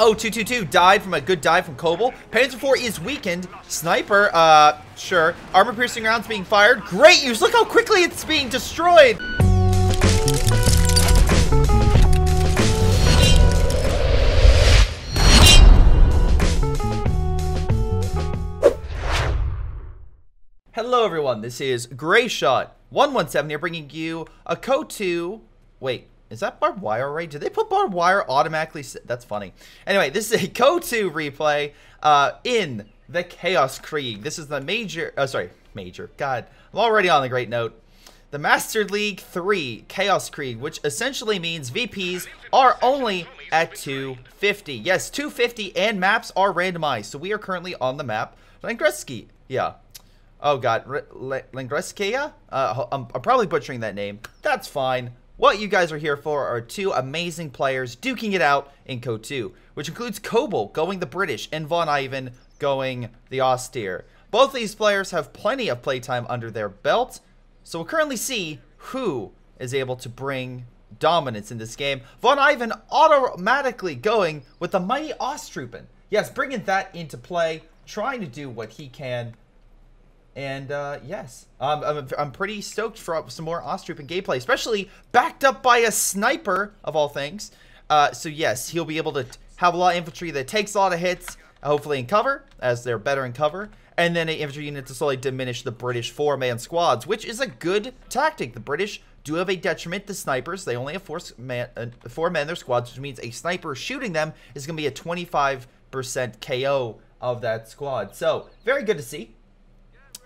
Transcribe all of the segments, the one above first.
Oh, 222 died from a good dive from Kobal. Panzer IV is weakened. Sniper, uh, sure. Armor piercing rounds being fired. Great use. Look how quickly it's being destroyed. Hello everyone, this is Greyshot117 here bringing you a CoH2... Wait, is that barbed wire already? Did they put barbed wire automatically? That's funny. Anyway, this is a go-to replay uh, in the Chaos Krieg. This is the major... Oh, sorry, major. God, I'm already on the great note. The Master League 3 Chaos Krieg, which essentially means VPs are only at 250. Yes, 250 and maps are randomized. So we are currently on the map Langreski. Yeah, Oh god, Langreskia? Uh, I'm, I'm probably butchering that name. That's fine. What you guys are here for are two amazing players duking it out in CoH2, which includes Kobal going the British and Von Ivan going the Ostheer. Both these players have plenty of playtime under their belt, so we'll currently see who is able to bring dominance in this game. Von Ivan automatically going with the mighty Ostruppen. Yes, bringing that into play, trying to do what he can and uh, yes, um, I'm, I'm pretty stoked for some more Ostruppen gameplay, especially backed up by a sniper, of all things. Uh, so yes, he'll be able to have a lot of infantry that takes a lot of hits, hopefully in cover, as they're better in cover. And then an infantry unit to slowly diminish the British four-man squads, which is a good tactic. The British do have a detriment to snipers. They only have four, man, uh, four men in their squads, which means a sniper shooting them is going to be a 25% KO of that squad. So, very good to see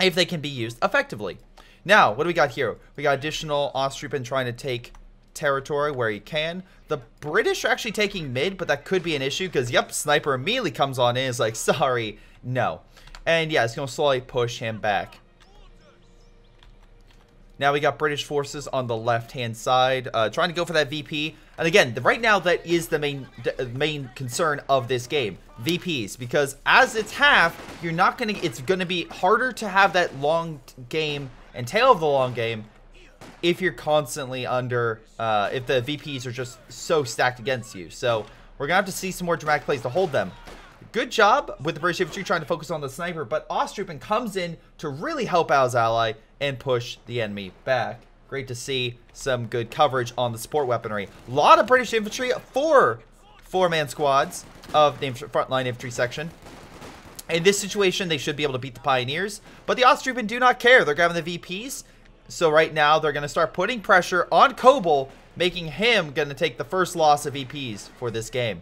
if they can be used effectively. Now, what do we got here? We got additional Ostruppen trying to take territory where he can. The British are actually taking mid, but that could be an issue because, yep, Sniper immediately comes on in and is like, sorry, no. And yeah, it's going to slowly push him back. Now we got British forces on the left-hand side, uh, trying to go for that VP. And again, the, right now that is the main main concern of this game, VPs, because as it's half, you're not gonna. It's gonna be harder to have that long game and tail of the long game if you're constantly under. Uh, if the VPs are just so stacked against you. So we're gonna have to see some more dramatic plays to hold them. Good job with the British infantry trying to focus on the sniper, but Ostruppen comes in to really help out his ally and push the enemy back. Great to see some good coverage on the support weaponry. A lot of British infantry, four four-man squads of the frontline infantry section. In this situation, they should be able to beat the Pioneers, but the Ostruppen do not care. They're grabbing the VPs, so right now they're going to start putting pressure on Kobal, making him going to take the first loss of VPs for this game.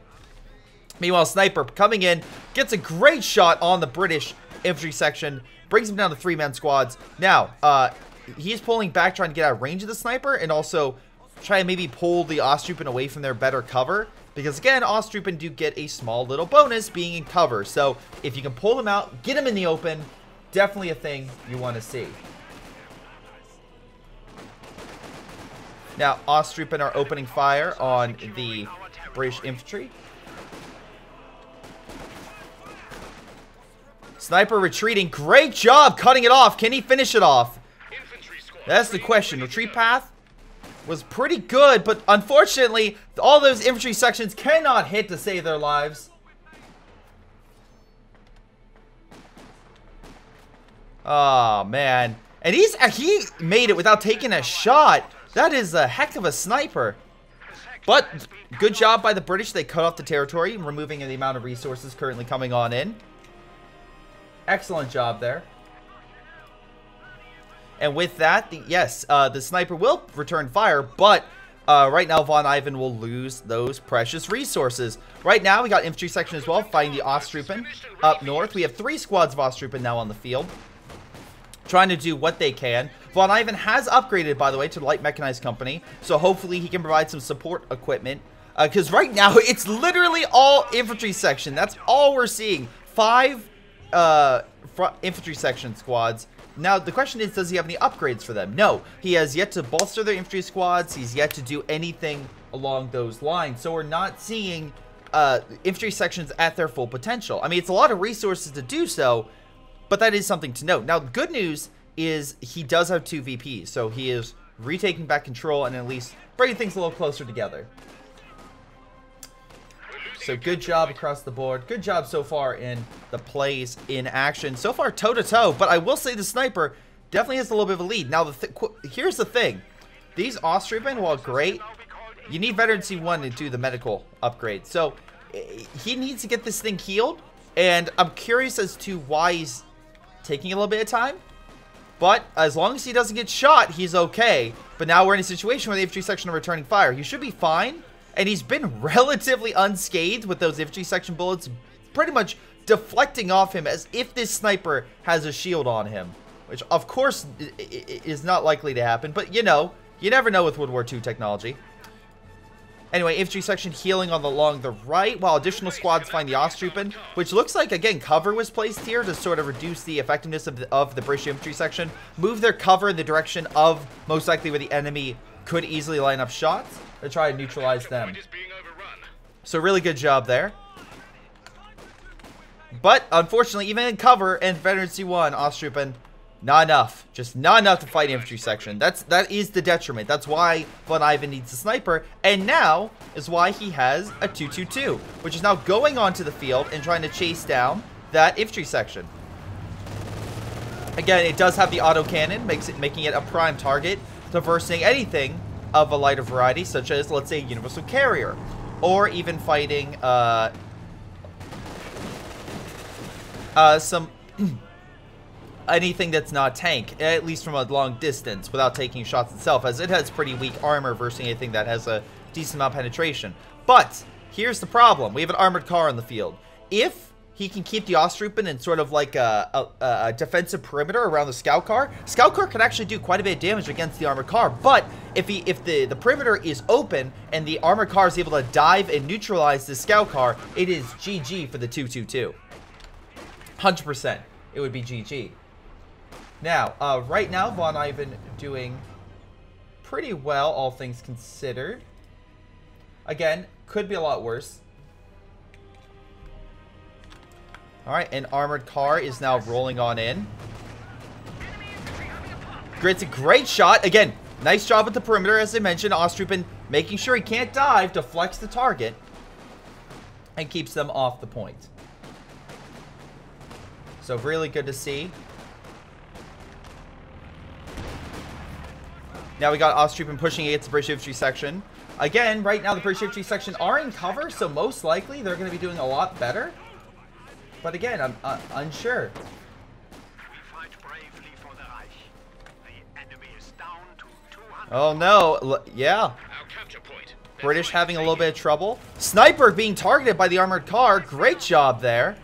Meanwhile, Sniper coming in, gets a great shot on the British infantry section, brings him down to three-man squads. Now, uh, he's pulling back, trying to get out of range of the sniper, and also try and maybe pull the Ostruppen away from their better cover. Because again, Ostruppen do get a small little bonus being in cover. So if you can pull them out, get them in the open, definitely a thing you want to see. Now, Ostruppen are opening fire on the British infantry. Sniper retreating. Great job cutting it off. Can he finish it off? That's the question. Retreat path was pretty good, but unfortunately, all those infantry sections cannot hit to save their lives. Oh, man. And he's uh, he made it without taking a shot. That is a heck of a sniper. But good job by the British. They cut off the territory, removing the amount of resources currently coming on in. Excellent job there. And with that, the, yes, uh, the sniper will return fire, but uh, right now Von Ivan will lose those precious resources. Right now, we got infantry section as well, fighting the Ostruppen up north. We have three squads of Ostruppen now on the field, trying to do what they can. Von Ivan has upgraded, by the way, to the Light Mechanized Company, so hopefully he can provide some support equipment. Because uh, right now, it's literally all infantry section. That's all we're seeing. Five uh, infantry section squads. Now, the question is, does he have any upgrades for them? No, he has yet to bolster their infantry squads. He's yet to do anything along those lines. So we're not seeing uh, infantry sections at their full potential. I mean, it's a lot of resources to do so, but that is something to note. Now, the good news is he does have two VPs, so he is retaking back control and at least bringing things a little closer together. So good job across the board. Good job so far in the plays in action. So far toe-to-toe, -to -toe, but I will say the sniper definitely has a little bit of a lead. Now, the th here's the thing. These Ostruppen, while great, you need Veteran C1 to do the medical upgrade. So eh, he needs to get this thing healed, and I'm curious as to why he's taking a little bit of time. But as long as he doesn't get shot, he's okay. But now we're in a situation where the infantry section are returning fire. He should be fine. And he's been relatively unscathed with those infantry section bullets pretty much deflecting off him as if this sniper has a shield on him. Which, of course, is not likely to happen. But, you know, you never know with World War II technology. Anyway, infantry section healing on the along the right, while additional squads find the Ostruppen, which looks like, again, cover was placed here to sort of reduce the effectiveness of the, of the British infantry section. Move their cover in the direction of, most likely, where the enemy could easily line up shots to try and neutralize them. So really good job there. But, unfortunately, even in cover and Veteran C1, Ostruppen not enough. Just not enough to fight infantry section. That's that is the detriment. That's why Von Ivan needs a sniper. And now is why he has a 222, which is now going onto the field and trying to chase down that infantry section. Again, it does have the auto cannon, makes it making it a prime target to versing anything of a lighter variety, such as let's say universal carrier, or even fighting uh, uh, some anything that's not tank, at least from a long distance, without taking shots itself, as it has pretty weak armor versus anything that has a decent amount of penetration. But, here's the problem. We have an armored car on the field. If he can keep the Ostruppen in sort of like a, a, a, defensive perimeter around the scout car. Scout car can actually do quite a bit of damage against the armored car, but if he if the, the perimeter is open and the armored car is able to dive and neutralize the scout car, it is GG for the 222. 100%. It would be GG. Now, uh, right now, Von Ivan doing pretty well, all things considered. Again, could be a lot worse. Alright, an armored car is now rolling on in. Grit's a great shot. Again, nice job at the perimeter, as I mentioned. Ostruppen making sure he can't dive, deflects the target, and keeps them off the point. So really good to see. Now we got Ostruppen pushing against the infantry section. Again, right now the infantry section are in cover, so most likely they're going to be doing a lot better. But again, I'm uh, unsure. Oh no, L yeah. British having a little bit of trouble. Sniper being targeted by the armored car. Great job there.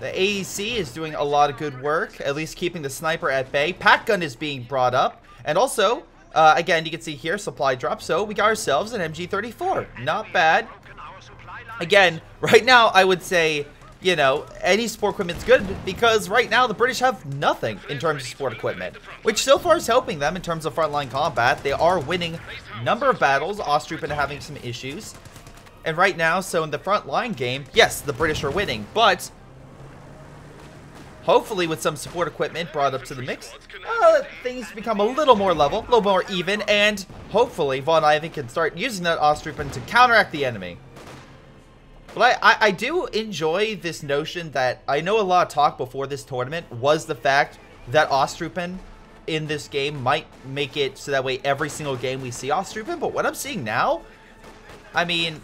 The AEC is doing a lot of good work, at least keeping the sniper at bay. Pak gun is being brought up. And also, uh, again, you can see here, supply drop. So we got ourselves an MG34. Not bad. Again, right now, I would say, you know, any sport equipment's good because right now the British have nothing in terms of sport equipment, which so far is helping them in terms of frontline combat. They are winning number of battles. Ostruppen having some issues. And right now, so in the frontline game, yes, the British are winning, but Hopefully with some support equipment brought up to the mix, uh, things become a little more level, a little more even, and hopefully Von Ivan can start using that Ostruppen to counteract the enemy. But I, I, I, do enjoy this notion that I know a lot of talk before this tournament was the fact that Ostruppen in this game might make it so that way every single game we see Ostruppen, but what I'm seeing now, I mean,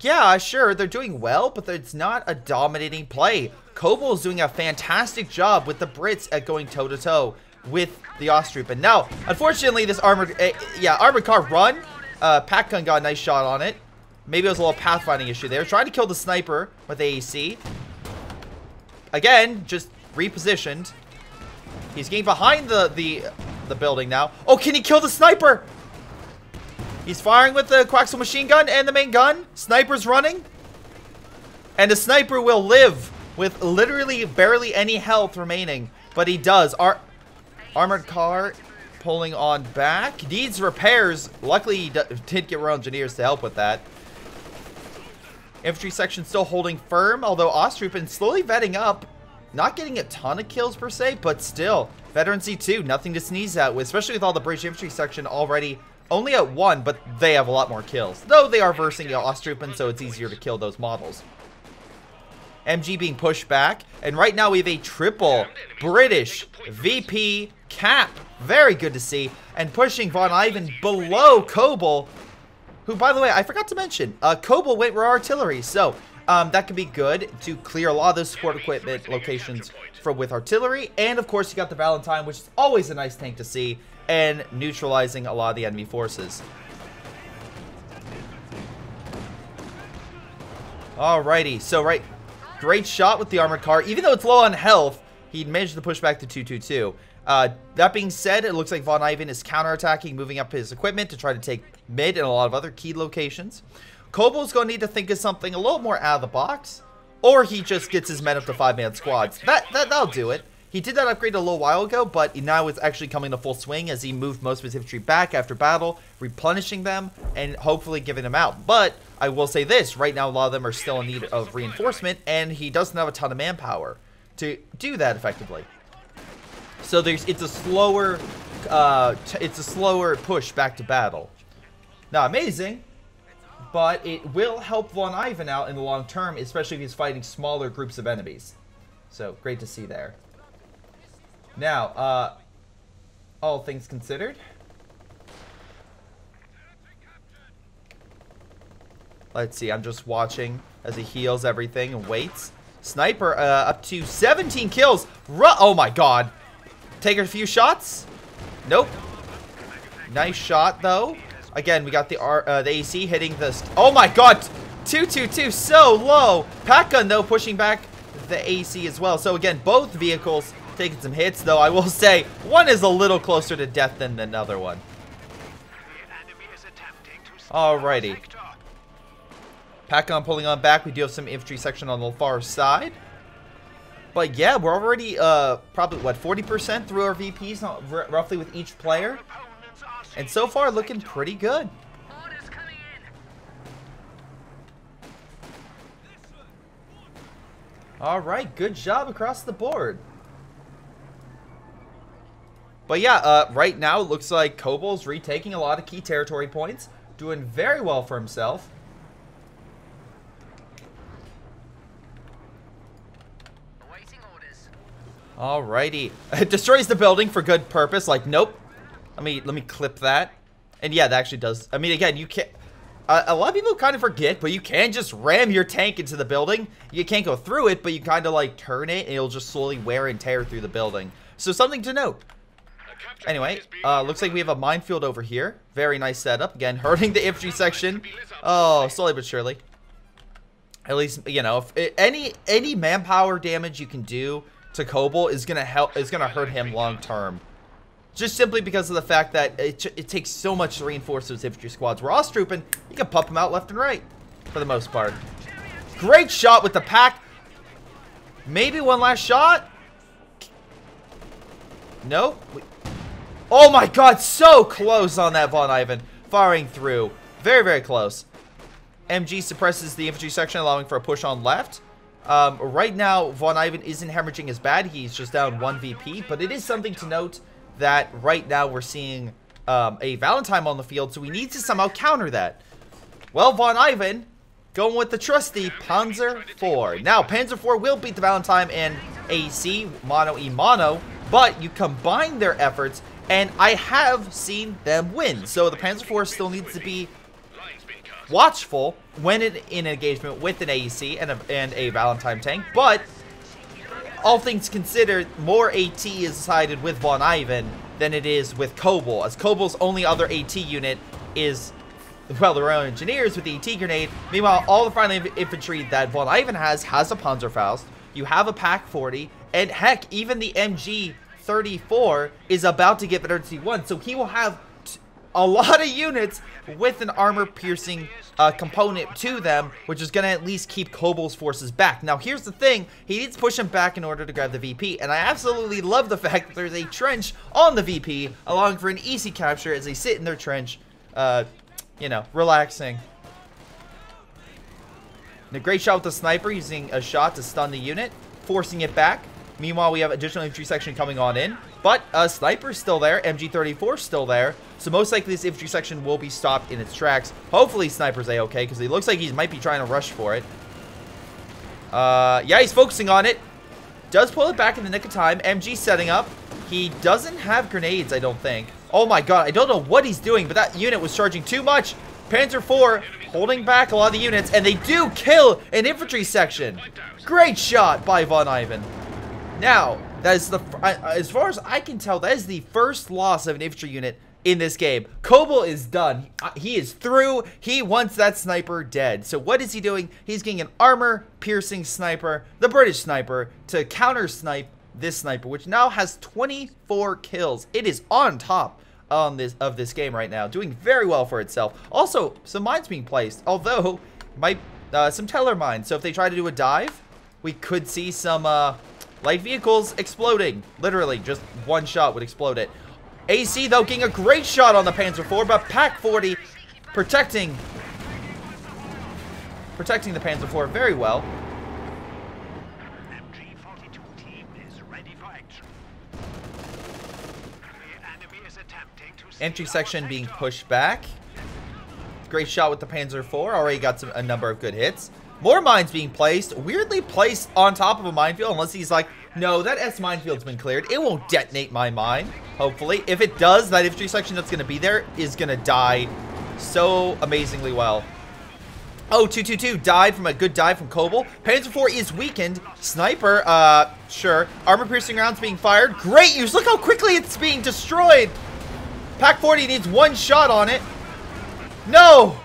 yeah, sure, they're doing well, but it's not a dominating play. Kobal is doing a fantastic job with the Brits at going toe-to-toe -to -toe with the Ostruppen. Now, unfortunately, this armored, uh, yeah, armored car run, uh, Pak Gun got a nice shot on it. Maybe it was a little pathfinding issue there. Trying to kill the sniper with AEC. Again, just repositioned. He's getting behind the, the, the building now. Oh, can he kill the sniper? He's firing with the coaxial machine gun and the main gun. Sniper's running. And the sniper will live with literally barely any health remaining. But he does. Our armored car pulling on back. Needs repairs. Luckily, he did get Royal Engineers to help with that. Infantry section still holding firm, although Ostruppen slowly vetting up. Not getting a ton of kills per se, but still. Veteran C2, nothing to sneeze at, with, especially with all the British infantry section already only at one, but they have a lot more kills. Though they are versing Ostruppen, so it's easier to kill those models. MG being pushed back. And right now we have a triple British VP cap. Very good to see. And pushing Von Ivan below Kobal. Who, by the way, I forgot to mention, uh, went raw artillery. So um, that could be good to clear a lot of those support equipment locations with artillery. And of course, you got the Valentine, which is always a nice tank to see. And neutralizing a lot of the enemy forces. Alrighty, so right, Great shot with the armored car. Even though it's low on health, he managed to push back to 222. Uh, that being said, it looks like Von Ivan is counterattacking, moving up his equipment to try to take mid and a lot of other key locations. Kobal's going to need to think of something a little more out of the box, or he just gets his men up to five-man squads. That, that, that'll do it. He did that upgrade a little while ago, but now it's actually coming to full swing as he moved most of his infantry back after battle, replenishing them, and hopefully giving them out. But I will say this, right now a lot of them are still in need of reinforcement, and he doesn't have a ton of manpower to do that effectively. So there's it's a slower uh, it's a slower push back to battle. Now amazing, but it will help Von Ivan out in the long term, especially if he's fighting smaller groups of enemies. So great to see there. Now, uh, all things considered, Let's see, I'm just watching as he heals everything and waits. Sniper uh, up to 17 kills. Ru oh my god. Take a few shots. Nope. Nice shot though. Again, we got the R uh, the AC hitting the. Oh my god. 222 so low. Pak gun though pushing back the AC as well. So again, both vehicles taking some hits though. I will say one is a little closer to death than the other one. Alrighty. Pack-on pulling on back. We do have some infantry section on the far side. But yeah, we're already uh, probably, what, 40% through our VPs, roughly with each player. And so far, looking pretty good. All right, good job across the board. But yeah, uh, right now, it looks like Kobal's retaking a lot of key territory points. Doing very well for himself. Alrighty. It destroys the building for good purpose. Like, nope. Let me let me clip that. And yeah, that actually does. I mean, again, you can't. Uh, a lot of people kind of forget, but you can just ram your tank into the building. You can't go through it, but you kind of like turn it, and it'll just slowly wear and tear through the building. So something to note. Anyway, uh, looks like we have a minefield over here. Very nice setup. Again, hurting the infantry section. Oh, slowly but surely. At least, you know, if, any any manpower damage you can do to Kobal is gonna help is gonna hurt him long term. Just simply because of the fact that it, it takes so much to reinforce those infantry squads. We're all Ostruppen, you can pump them out left and right, for the most part. Great shot with the Pak. Maybe one last shot. Nope. Oh my god, so close on that Von Ivan. Firing through. Very, very close. MG suppresses the infantry section, allowing for a push on left. Um, right now, Von Ivan isn't hemorrhaging as bad. He's just down one VP. But it is something to note that right now we're seeing um, a Valentine on the field. So we need to somehow counter that. Well, Von Ivan going with the trusty Panzer IV. Now, Panzer IV will beat the Valentine and AC, mono e mono. But you combine their efforts, and I have seen them win. So the Panzer IV still needs to be watchful when in, engagement with an AEC and a, and a Valentine tank, but all things considered, more AT is sided with Von Ivan than it is with Kobal, as Kobal's only other AT unit is, well, their own engineers with the AT grenade. Meanwhile, all the friendly infantry that Von Ivan has has a Panzerfaust. You have a Pak 40, and heck, even the MG 34 is about to get better T1, so he will have a lot of units with an armor-piercing uh, component to them, which is going to at least keep Kobal's forces back. Now, here's the thing. He needs to push him back in order to grab the VP, and I absolutely love the fact that there's a trench on the VP, allowing for an easy capture as they sit in their trench, uh, you know, relaxing. And a great shot with the sniper, using a shot to stun the unit, forcing it back. Meanwhile, we have additional infantry section coming on in. But uh, Sniper's still there. MG34 still there. So most likely this infantry section will be stopped in its tracks. Hopefully Sniper's a-okay because he looks like he might be trying to rush for it. Uh, yeah, he's focusing on it. Does pull it back in the nick of time. MG setting up. He doesn't have grenades, I don't think. Oh my god, I don't know what he's doing, but that unit was charging too much. Panzer IV holding back a lot of the units, and they do kill an infantry section. Great shot by Von Ivan. Now, that is the, as far as I can tell, that is the first loss of an infantry unit in this game. Kobal is done. He is through. He wants that sniper dead. So what is he doing? He's getting an armor-piercing sniper, the British sniper, to counter-snipe this sniper, which now has 24 kills. It is on top on this of this game right now, doing very well for itself. Also, some mines being placed, although might uh, some teller mines. So if they try to do a dive, we could see some uh, light vehicles exploding. Literally, just one shot would explode it. AC, though, getting a great shot on the Panzer IV, but Pak 40 protecting protecting the Panzer IV very well. Entry section being pushed back. Great shot with the Panzer IV. Already got some, a number of good hits. More mines being placed. Weirdly placed on top of a minefield. Unless he's like, no, that S minefield's been cleared. It won't detonate my mine. Hopefully. If it does, that infantry section that's going to be there is going to die so amazingly well. Oh, 222 died from a good dive from Kobal. Panzer IV is weakened. Sniper, uh, sure. Armor-piercing rounds being fired. Great use. Look how quickly it's being destroyed. Pak 40 needs one shot on it. No!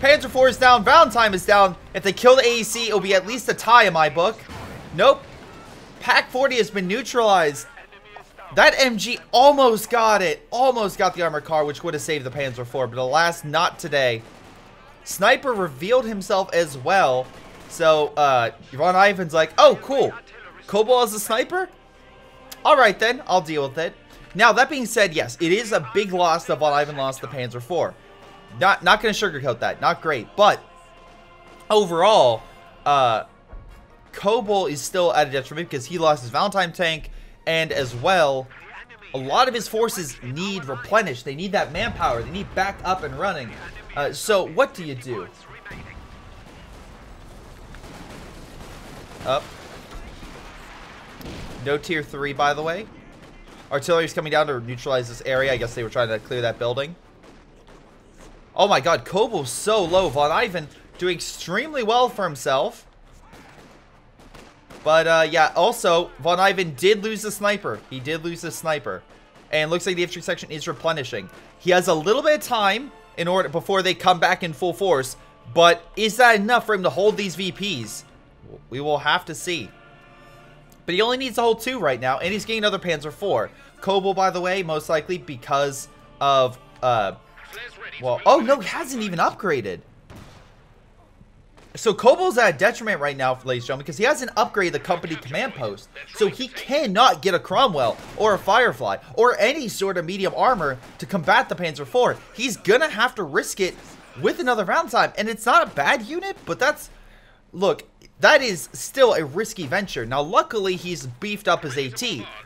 Panzer IV is down. Valentine is down. If they kill the AEC, it'll be at least a tie in my book. Nope. Pak 40 has been neutralized. That MG almost got it. Almost got the armored car, which would have saved the Panzer IV, but alas, not today. Sniper revealed himself as well. So, uh, Von Ivan's like, oh, cool. Kobal is a sniper? Alright then, I'll deal with it. Now, that being said, yes, it is a big loss that Von Ivan lost the Panzer IV. Not, not going to sugarcoat that. Not great. But, overall, uh, is still at a detriment because he lost his Valentine tank. And as well, a lot of his forces need replenished. They need that manpower. They need back up and running. Uh, so, what do you do? Up. No tier 3, by the way. Artillery's coming down to neutralize this area. I guess they were trying to clear that building. Oh my god, Kobal's so low. Von Ivan doing extremely well for himself. But, uh, yeah, also, Von Ivan did lose the sniper. He did lose the sniper. And looks like the infantry section is replenishing. He has a little bit of time in order before they come back in full force. But is that enough for him to hold these VPs? We will have to see. But he only needs to hold two right now, and he's getting another Panzer IV. Kobal, by the way, most likely because of, uh, well, oh no, he hasn't even upgraded. So Kobal's at a detriment right now, ladies and gentlemen, because he hasn't upgraded the company command post. So he cannot get a Cromwell or a Firefly or any sort of medium armor to combat the Panzer IV. He's gonna have to risk it with another round time. And it's not a bad unit, but that's... Look, that is still a risky venture. Now, luckily, he's beefed up his AT.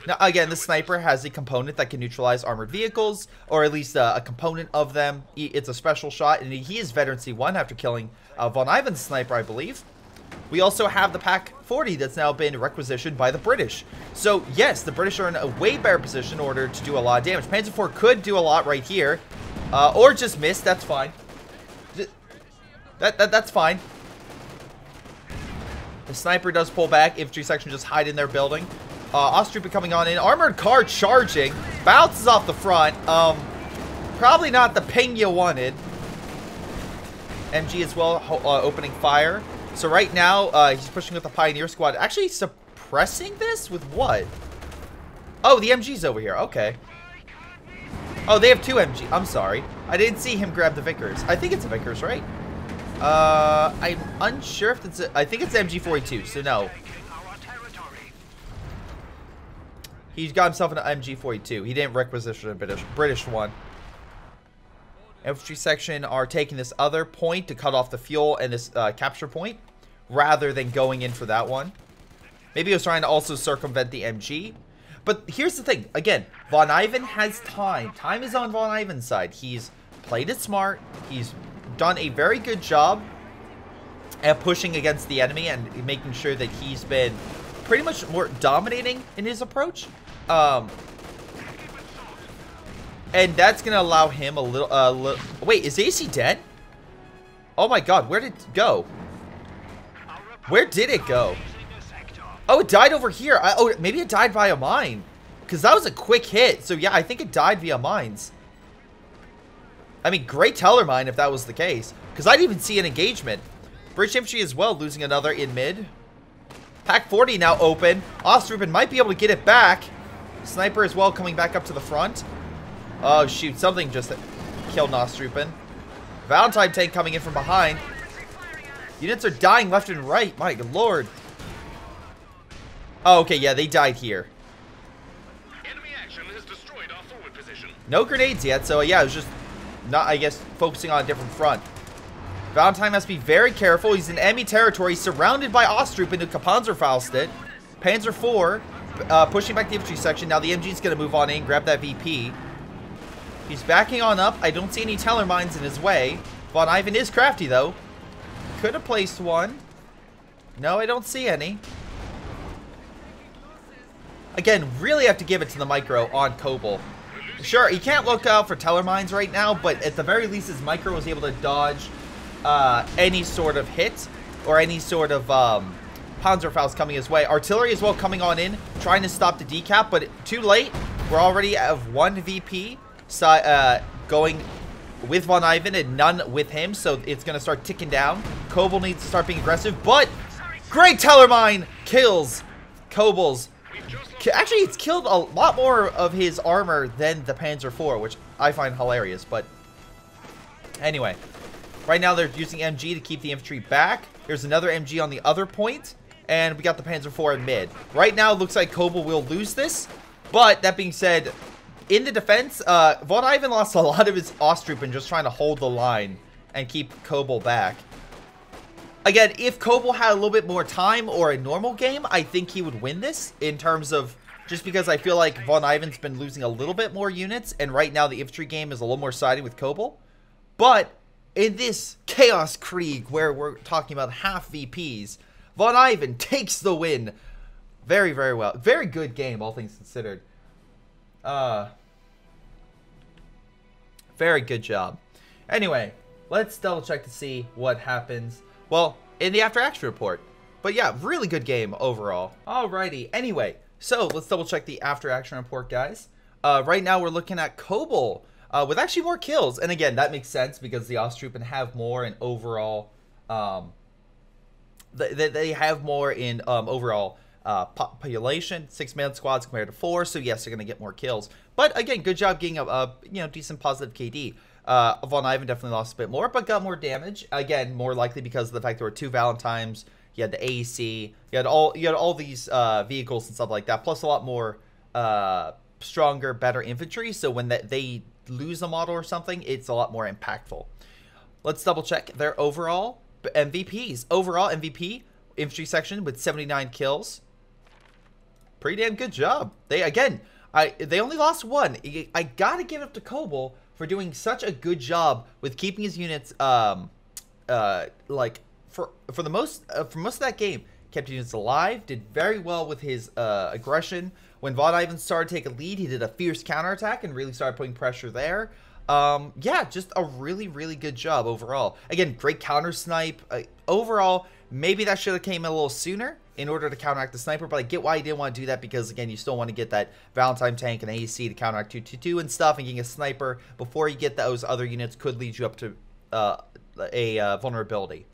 Now, again, the sniper has a component that can neutralize armored vehicles, or at least uh, a component of them. It's a special shot, and he is veteran C1 after killing uh, Von Ivan's sniper, I believe. We also have the Pak 40 that's now been requisitioned by the British. So, yes, the British are in a way better position in order to do a lot of damage. Panzer IV could do a lot right here, uh, or just miss. That's fine. That, that That's fine. The sniper does pull back. Infantry section just hide in their building. Uh, Ostruppen coming on in. Armored car charging. Bounces off the front. Um, probably not the ping you wanted. MG as well uh, opening fire. So right now, uh, he's pushing with the Pioneer Squad. Actually suppressing this with what? Oh, the MG's over here. Okay. Oh, they have two MG. I'm sorry. I didn't see him grab the Vickers. I think it's a Vickers, right? Uh, I'm unsure if it's a, I think it's MG42, so no. He's got himself an MG42. He didn't requisition a British, British one. Infantry section are taking this other point to cut off the fuel and this uh, capture point rather than going in for that one. Maybe he was trying to also circumvent the MG. But here's the thing. Again, Von Ivan has time. Time is on Von Ivan's side. He's played it smart. He's done a very good job at pushing against the enemy and making sure that he's been pretty much more dominating in his approach. Um, and that's going to allow him a little, uh, li Wait, is AC dead? Oh my god, where did it go? Where did it go? Oh, it died over here. I, oh, maybe it died via mine. Because that was a quick hit. So, yeah, I think it died via mines. I mean, great teller mine if that was the case. Because I didn't even see an engagement. British Infantry as well, losing another in mid. Pak 40 now open. Ostruppen might be able to get it back. Sniper as well coming back up to the front. Oh, shoot. Something just killed Nostrupen. Valentine tank coming in from behind. Units are dying left and right. My lord. Oh, okay. Yeah, they died here. No grenades yet, so yeah, it was just not, I guess, focusing on a different front. Valentine must be very careful. He's in enemy territory, surrounded by Ostrup into Panzerfaust. Panzer IV uh, pushing back the infantry section. Now the MG is going to move on in, grab that VP. He's backing on up. I don't see any teller mines in his way. Von Ivan is crafty, though. Could have placed one. No, I don't see any. Again, really have to give it to the micro on Kobal. Sure, he can't look out for teller mines right now, but at the very least, his micro was able to dodge uh, any sort of hit or any sort of um, Panzerfaust coming his way. Artillery as well coming on in, trying to stop the decap, but too late. We're already at one VP so, uh, going with Von Ivan and none with him, so it's going to start ticking down. Kobal needs to start being aggressive, but great Tellermine kills Kobal's. Actually, it's killed a lot more of his armor than the Panzer IV, which I find hilarious, but anyway. Right now, they're using MG to keep the infantry back. Here's another MG on the other point, and we got the Panzer IV in mid. Right now, it looks like Kobal will lose this, but that being said, in the defense, uh, Von Ivan lost a lot of his Ostruppen just trying to hold the line and keep Kobal back. Again, if Kobal had a little bit more time or a normal game, I think he would win this in terms of just because I feel like Von Ivan's been losing a little bit more units, and right now the infantry game is a little more siding with Kobal. But in this Chaos Krieg, where we're talking about half VPs, Von Ivan takes the win. Very, very well. Very good game, all things considered. Uh, very good job. Anyway, let's double check to see what happens. Well, in the after action report. But yeah, really good game overall. Alrighty. Anyway, so let's double check the after action report, guys. Uh, right now we're looking at Kobal uh, with actually more kills. And again, that makes sense because the Ostruppen have more in overall. Um, they, they have more in um, overall uh, population, six man squads compared to four. So yes, they're gonna get more kills. But again, good job getting a, a you know decent positive KD. Uh, Von Ivan definitely lost a bit more, but got more damage. Again, more likely because of the fact there were two Valentines. You had the AEC. You had all you had all these uh, vehicles and stuff like that. Plus a lot more uh, stronger, better infantry. So when that they lose a model or something, it's a lot more impactful. Let's double check their overall MVPs. Overall MVP infantry section with 79 kills pretty damn good job. They again, I they only lost one. I gotta give it up to Kobal for doing such a good job with keeping his units um uh like for for the most uh, for most of that game kept units alive. Did very well with his uh, aggression. When Von Ivan started to take a lead, he did a fierce counterattack and really started putting pressure there. Um, yeah, just a really, really good job overall. Again, great counter snipe. Uh, overall, maybe that should have came a little sooner in order to counteract the sniper, but I get why you didn't want to do that because, again, you still want to get that Valentine tank and AC to counteract 222 and stuff, and getting a sniper before you get those other units could lead you up to uh, a uh, vulnerability.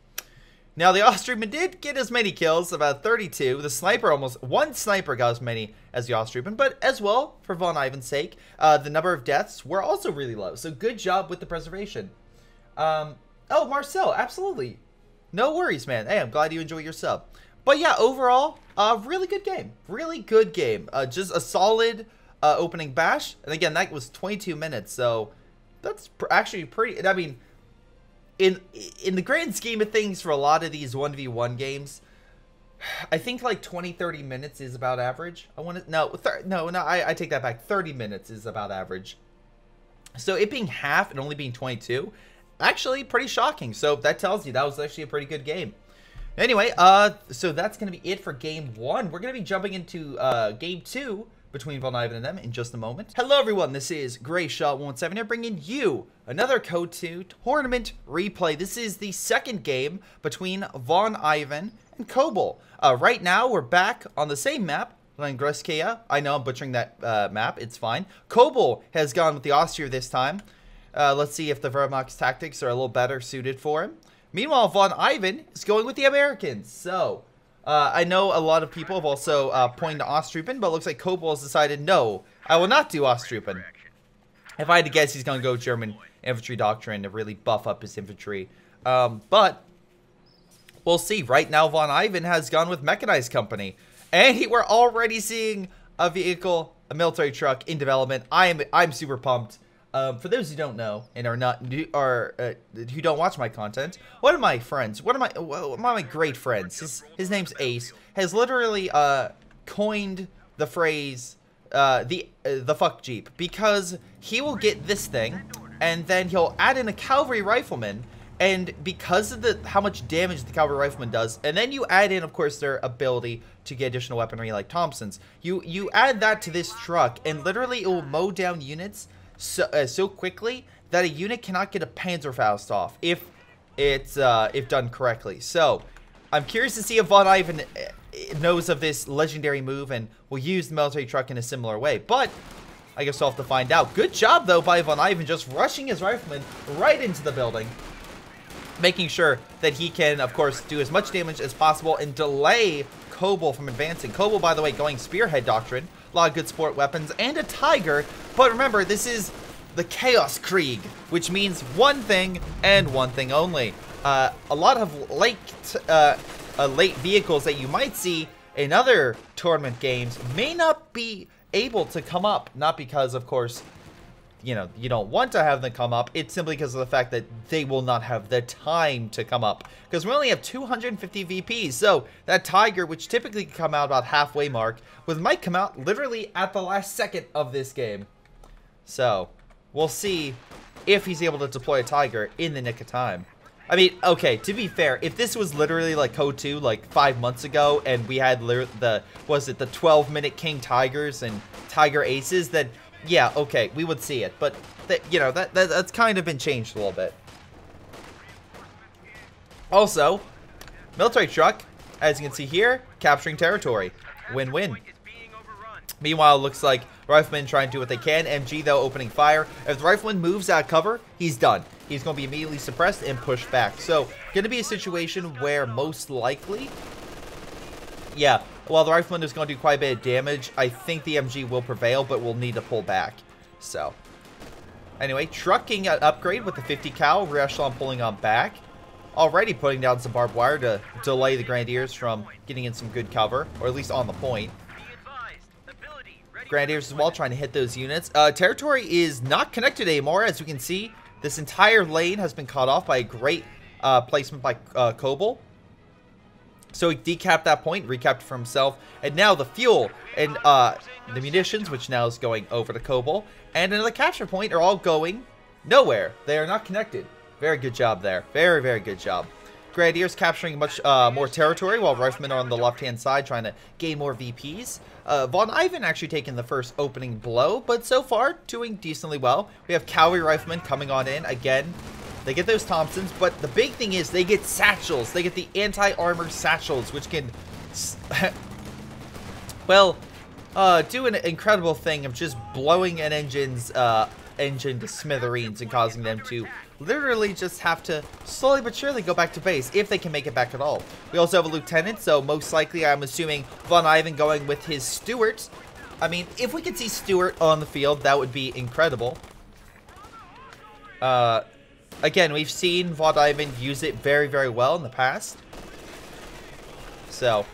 Now, the Austrian did get as many kills, about 32. The sniper almost, one sniper got as many as the Austrian, but as well, for Von Ivan's sake, uh, the number of deaths were also really low. So good job with the preservation. Um, oh, Marcel, absolutely. No worries, man. Hey, I'm glad you enjoy your sub. But yeah, overall, uh, really good game. Really good game. Uh, just a solid uh, opening bash. And again, that was 22 minutes, so that's pr actually pretty... I mean, in in the grand scheme of things for a lot of these 1v1 games, I think like 20, 30 minutes is about average. I want to, no, no, no, I, I take that back. 30 minutes is about average. So it being half and only being 22, actually pretty shocking. So that tells you that was actually a pretty good game. Anyway, uh, so that's going to be it for game one. We're going to be jumping into uh, game two between Von Ivan and them in just a moment. Hello, everyone. This is Greyshot117 here bringing you another CoH2 tournament replay. This is the second game between Von Ivan and Kobal. Uh, right now, we're back on the same map. I know I'm butchering that uh, map. It's fine. Kobal has gone with the Ostheer this time. Uh, let's see if the Wehrmacht's tactics are a little better suited for him. Meanwhile, Von Ivan is going with the Americans. So, uh, I know a lot of people have also uh, pointed to Ostruppen, but it looks like Kobal has decided, no, I will not do Ostruppen. If I had to guess, he's going to go German infantry doctrine to really buff up his infantry. Um, but we'll see. Right now, Von Ivan has gone with Mechanized Company. And he, we're already seeing a vehicle, a military truck in development. I am I'm super pumped. Um, for those who don't know and are not are uh, who don't watch my content, one of my friends, one of my one of my great friends, his, his name's Ace, has literally uh, coined the phrase uh, the uh, the fuck jeep because he will get this thing and then he'll add in a cavalry rifleman and because of the how much damage the cavalry rifleman does and then you add in of course their ability to get additional weaponry like thompson's. You you add that to this truck and literally it will mow down units so uh, so quickly that a unit cannot get a panzerfaust off if it's uh, if done correctly so i'm curious to see if von ivan uh, knows of this legendary move and will use the military truck in a similar way but I guess I'll have to find out. Good job, though, by Von Ivan just rushing his rifleman right into the building making sure that he can, of course, do as much damage as possible and delay Kobal from advancing. Kobal, by the way, going Spearhead Doctrine, a lot of good sport weapons, and a Tiger. But remember, this is the Chaos Krieg, which means one thing and one thing only. Uh, a lot of late, uh, uh, late vehicles that you might see in other tournament games may not be able to come up, not because, of course, you know, you don't want to have them come up. It's simply because of the fact that they will not have the time to come up. Because we only have 250 VPs. So that Tiger, which typically come out about halfway mark, with might come out literally at the last second of this game. So we'll see if he's able to deploy a Tiger in the nick of time. I mean, okay, to be fair, if this was literally like CoH2 like five months ago and we had the, was it the 12 minute King Tigers and Tiger Aces, then yeah, okay, we would see it, but you know that, that that's kind of been changed a little bit. Also, military truck, as you can see here, capturing territory, win-win. Meanwhile, looks like Rifleman trying to do what they can. MG, though, opening fire. If the Rifleman moves out of cover, he's done. He's going to be immediately suppressed and pushed back. So, going to be a situation where most likely, yeah, while the Rifleman is going to do quite a bit of damage, I think the MG will prevail, but we'll need to pull back. So, anyway, trucking an upgrade with the 50 cal, rear pulling on back. Already putting down some barbed wire to delay the Grenadiers from getting in some good cover, or at least on the point. Grenadiers as well, trying to hit those units. Uh, territory is not connected anymore, as we can see. This entire lane has been cut off by a great uh, placement by uh. So he decapped that point, recapped for himself, and now the fuel and uh, the munitions, which now is going over to Kobal, and another capture point are all going nowhere. They are not connected. Very good job there. Very, very good job. Grenadiers capturing much uh, more territory, while Riflemen are on the left-hand side trying to gain more VPs. Uh, Von Ivan actually taking the first opening blow, but so far doing decently well. We have Cavalry Riflemen coming on in. Again, they get those Thompsons, but the big thing is they get satchels. They get the anti-armor satchels, which can, well, uh, do an incredible thing of just blowing an engine's uh, engine to smithereens and causing them to literally just have to slowly but surely go back to base if they can make it back at all. We also have a lieutenant, so most likely I'm assuming Von Ivan going with his Stuart. I mean, if we could see Stuart on the field, that would be incredible. Uh, Again, we've seen Ivan use it very, very well in the past. So,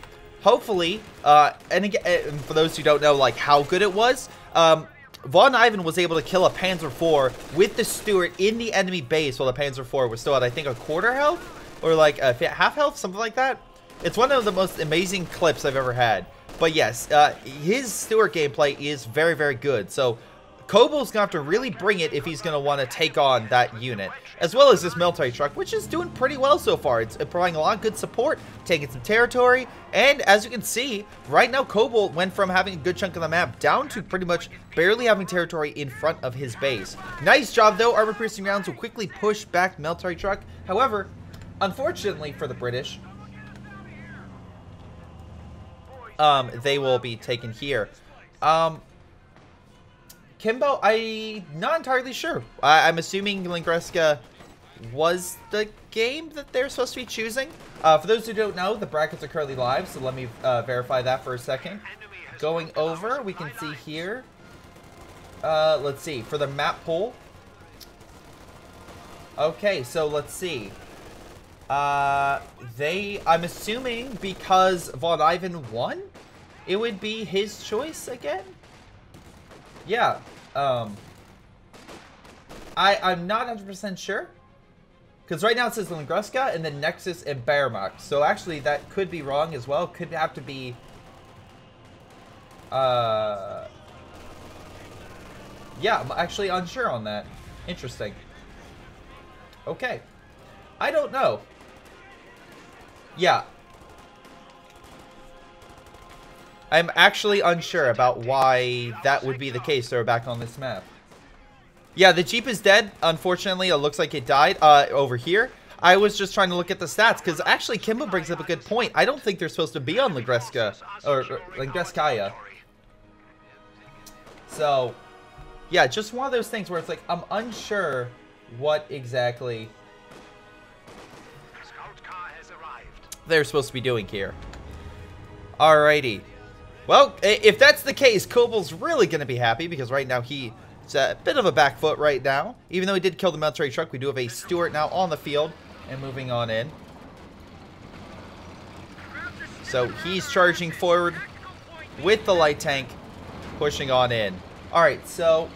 hopefully, uh, and again, for those who don't know, like, how good it was, um, Von Ivan was able to kill a Panzer IV with the Stuart in the enemy base while the Panzer IV was still at, I think, a quarter health? Or, like, a half health? Something like that? It's one of the most amazing clips I've ever had. But yes, uh, his Stuart gameplay is very, very good. So Kobal's gonna have to really bring it if he's gonna want to take on that unit, as well as this military truck, which is doing pretty well so far. It's providing a lot of good support, taking some territory, and as you can see, right now Kobal went from having a good chunk of the map down to pretty much barely having territory in front of his base. Nice job though, armor piercing rounds will quickly push back military truck. However, unfortunately for the British, um, they will be taken here. Um, Kimbo, I'm not entirely sure. I am assuming Lingreska was the game that they're supposed to be choosing. Uh, for those who don't know, the brackets are currently live, so let me uh, verify that for a second. Going over, we can see here. Uh, let's see, for the map pool. Okay, so let's see. Uh, they, I'm assuming because Von Ivan won, it would be his choice again? Yeah, um, I, I'm not 100% sure. Because right now it says Lingruska and then Nexus and Bearmark. So actually that could be wrong as well. Could have to be... Uh, yeah, I'm actually unsure on that. Interesting. Okay. I don't know. Yeah, I'm actually unsure about why that would be the case. They're back on this map. Yeah, the Jeep is dead. Unfortunately, it looks like it died uh, over here. I was just trying to look at the stats because actually Kimba brings up a good point. I don't think they're supposed to be on Lagreska or, or Langreskaya. So, yeah, just one of those things where it's like I'm unsure what exactly they're supposed to be doing here. Alrighty. Well, if that's the case, Kobal's really going to be happy because right now he's a bit of a back foot right now. Even though he did kill the military truck, we do have a Stuart now on the field and moving on in. So he's charging forward with the light tank, pushing on in. All right, so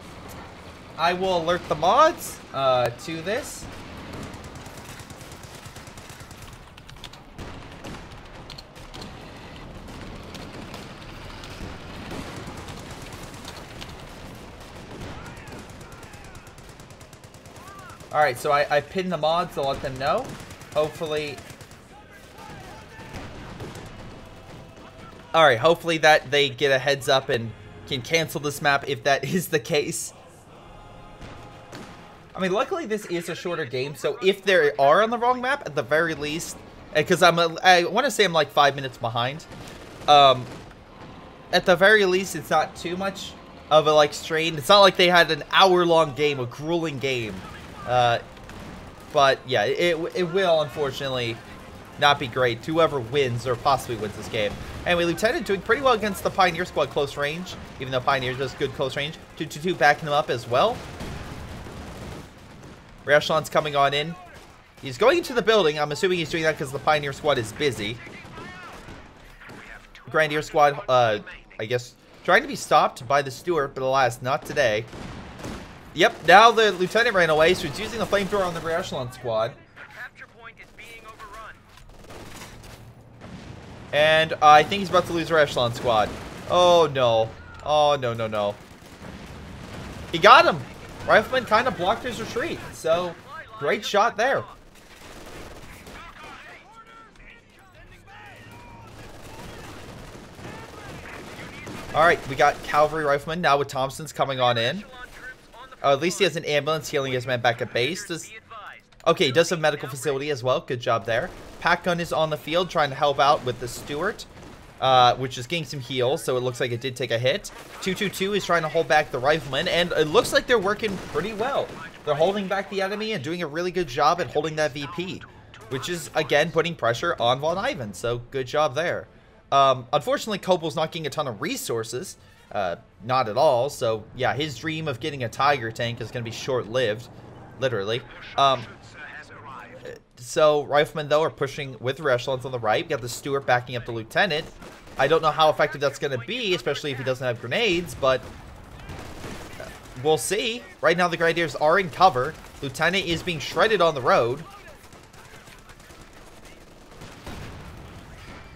I will alert the mods uh, to this. Alright, so I, I pinned the mods to let them know. Hopefully... Alright, hopefully that they get a heads up and can cancel this map if that is the case. I mean, luckily this is a shorter game, so if they are on the wrong map, at the very least, because I'm, a, I want to say I'm like five minutes behind. Um, at the very least, it's not too much of a like strain. It's not like they had an hour-long game, a grueling game. Uh, but yeah, it, it will unfortunately not be great to whoever wins or possibly wins this game. Anyway, Lieutenant doing pretty well against the Pioneer squad close range, even though Pioneer does good close range. 222 backing them up as well. Rashlon's coming on in. He's going into the building. I'm assuming he's doing that because the Pioneer squad is busy. Grenadier squad, uh, I guess, trying to be stopped by the Stuart, but alas, not today. Yep, now the lieutenant ran away, so he's using the flamethrower on the rear echelon squad. And uh, I think he's about to lose our echelon squad. Oh no. Oh no no no. He got him. Rifleman kind of blocked his retreat. So great shot there. All right, we got cavalry rifleman now with Thompson's coming on in. Oh, at least he has an ambulance healing his man back at base. Does... Okay, he does have medical facility as well. Good job there. Pak gun is on the field trying to help out with the Stuart. Uh, which is getting some heals, so it looks like it did take a hit. 222 is trying to hold back the rifleman, and it looks like they're working pretty well. They're holding back the enemy and doing a really good job at holding that VP, which is, again, putting pressure on Von Ivan, so good job there. Um, unfortunately, Kobal's not getting a ton of resources, uh, not at all. So, yeah, his dream of getting a Tiger tank is going to be short-lived, literally. Um, so, Riflemen, though, are pushing with echelons on the right. We got the Stuart backing up the Lieutenant. I don't know how effective that's going to be, especially if he doesn't have grenades, but we'll see. Right now, the Grenadiers are in cover. Lieutenant is being shredded on the road.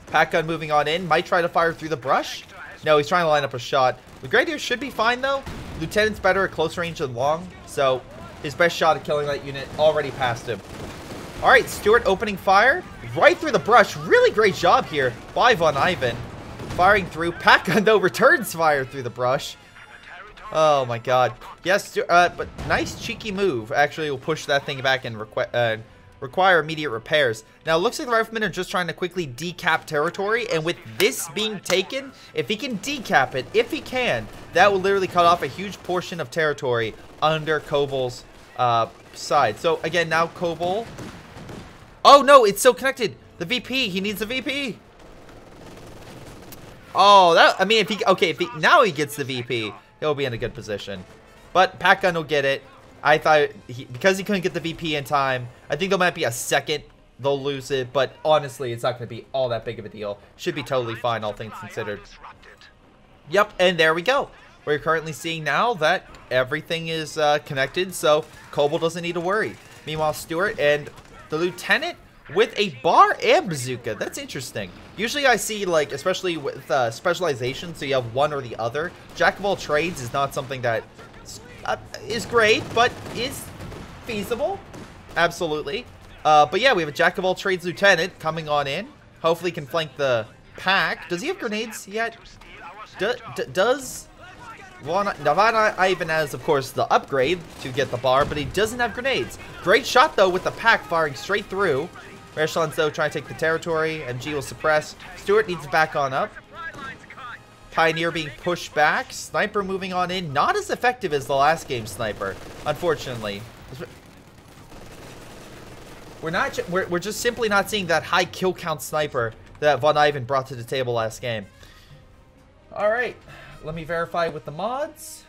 Pak gun moving on in. Might try to fire through the brush. No, he's trying to line up a shot. The Grenadier should be fine, though. Lieutenant's better at close range than long, so his best shot at killing that unit already passed him. All right, Stuart opening fire right through the brush. Really great job here by Von Ivan. Firing through. Pak gun, though, returns fire through the brush. Oh, my God. Yes, uh, but nice cheeky move. Actually, will push that thing back and request... Uh, require immediate repairs. Now, it looks like the riflemen are just trying to quickly decap territory, and with this being taken, if he can decap it, if he can, that will literally cut off a huge portion of territory under Kobal's uh, side. So, again, now Kobal... Oh, no, it's still connected. The VP, he needs the VP. Oh, that, I mean, if he, okay, if he, now he gets the VP, he'll be in a good position. But Pak Gun will get it. I thought he, because he couldn't get the VP in time, I think there might be a second they'll lose it, but honestly, it's not going to be all that big of a deal. Should be totally fine, all things considered. Yep, and there we go. We're currently seeing now that everything is uh, connected, so Kobal doesn't need to worry. Meanwhile, Stuart and the Lieutenant with a bar and bazooka. That's interesting. Usually I see, like, especially with uh, specialization, so you have one or the other. Jack of all trades is not something that uh, is great, but is feasible. Absolutely. Uh, but yeah, we have a Jack of all trades lieutenant coming on in. Hopefully can flank the Pak. Does he have grenades yet? Do, does... Navana Ivan has, of course, the upgrade to get the bar, but he doesn't have grenades. Great shot, though, with the Pak firing straight through. Reshlan's, though, trying to take the territory. MG will suppress. Stuart needs to back on up. Pioneer being pushed back. Sniper moving on in. Not as effective as the last game Sniper, unfortunately. We're not. We're, we're just simply not seeing that high kill count Sniper that Von Ivan brought to the table last game. All right. Let me verify with the mods.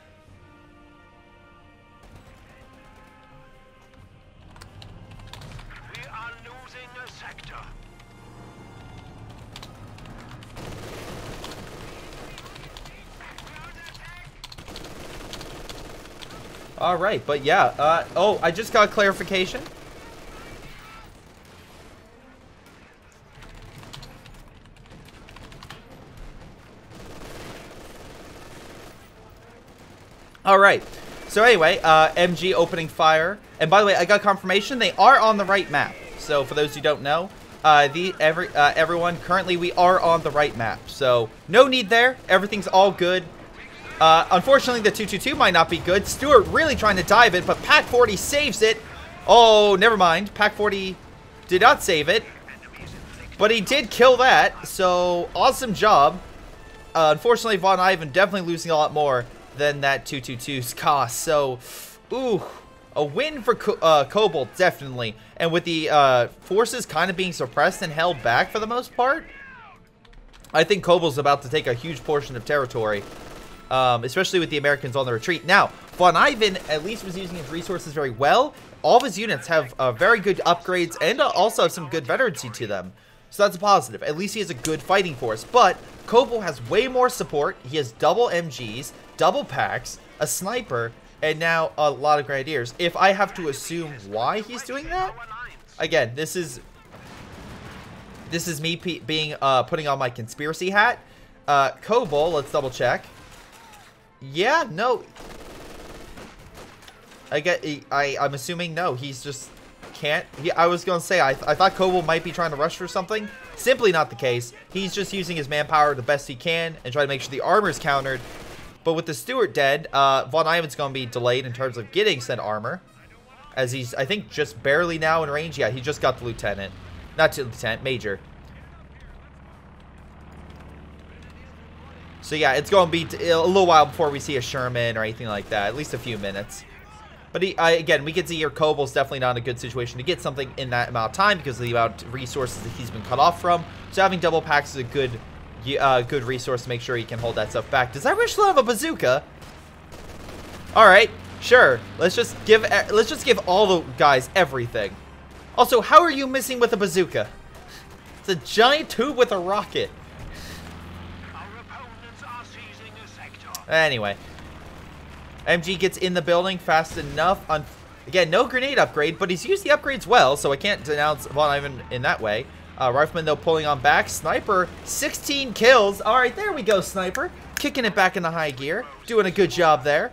All right, but yeah. Uh, oh, I just got clarification. All right. So anyway, uh, MG opening fire. And by the way, I got confirmation they are on the right map. So for those who don't know, uh, the every uh, everyone currently we are on the right map. So no need there. Everything's all good. Uh, unfortunately, the 222 might not be good. Stuart really trying to dive it, but Pak 40 saves it. Oh, never mind. Pak 40 did not save it. But he did kill that, so awesome job. Uh, unfortunately, Von Ivan definitely losing a lot more than that 222's cost. So, ooh, a win for Co uh, Kobal, definitely. And with the uh, forces kind of being suppressed and held back for the most part, I think Kobal's about to take a huge portion of territory um, especially with the Americans on the retreat. Now, Von Ivan at least was using his resources very well. All of his units have uh, very good upgrades and uh, also have some good veterancy to them. So that's a positive. At least he has a good fighting force. But Kobal has way more support. He has double MGs, double Paks, a sniper, and now a lot of grenadiers. If I have to assume why he's doing that, again, this is this is me being uh, putting on my conspiracy hat. Uh, Kobal, let's double check. Yeah, no. I get. I. I'm assuming no. He's just can't. He, I was gonna say I. I thought Kobal might be trying to rush for something. Simply not the case. He's just using his manpower the best he can and try to make sure the armor's countered. But with the Stuart dead, uh, Von Ivan's gonna be delayed in terms of getting said armor, as he's I think just barely now in range. Yeah, he just got the lieutenant, not to lieutenant, major. So yeah, it's going to be a little while before we see a Sherman or anything like that. At least a few minutes. But he, again, we can see here Kobal's definitely not in a good situation to get something in that amount of time because of the amount of resources that he's been cut off from. So having double Paks is a good uh, good resource to make sure he can hold that stuff back. Does Irishland have a bazooka? All right, sure. Let's just give let's just give all the guys everything. Also, how are you missing with a bazooka? It's a giant tube with a rocket. Anyway. MG gets in the building fast enough. On Again, no grenade upgrade, but he's used the upgrades well, so I can't denounce Von Ivan in that way. Uh, Rifleman, though, pulling on back. Sniper, 16 kills. All right, there we go, Sniper. Kicking it back into high gear. Doing a good job there.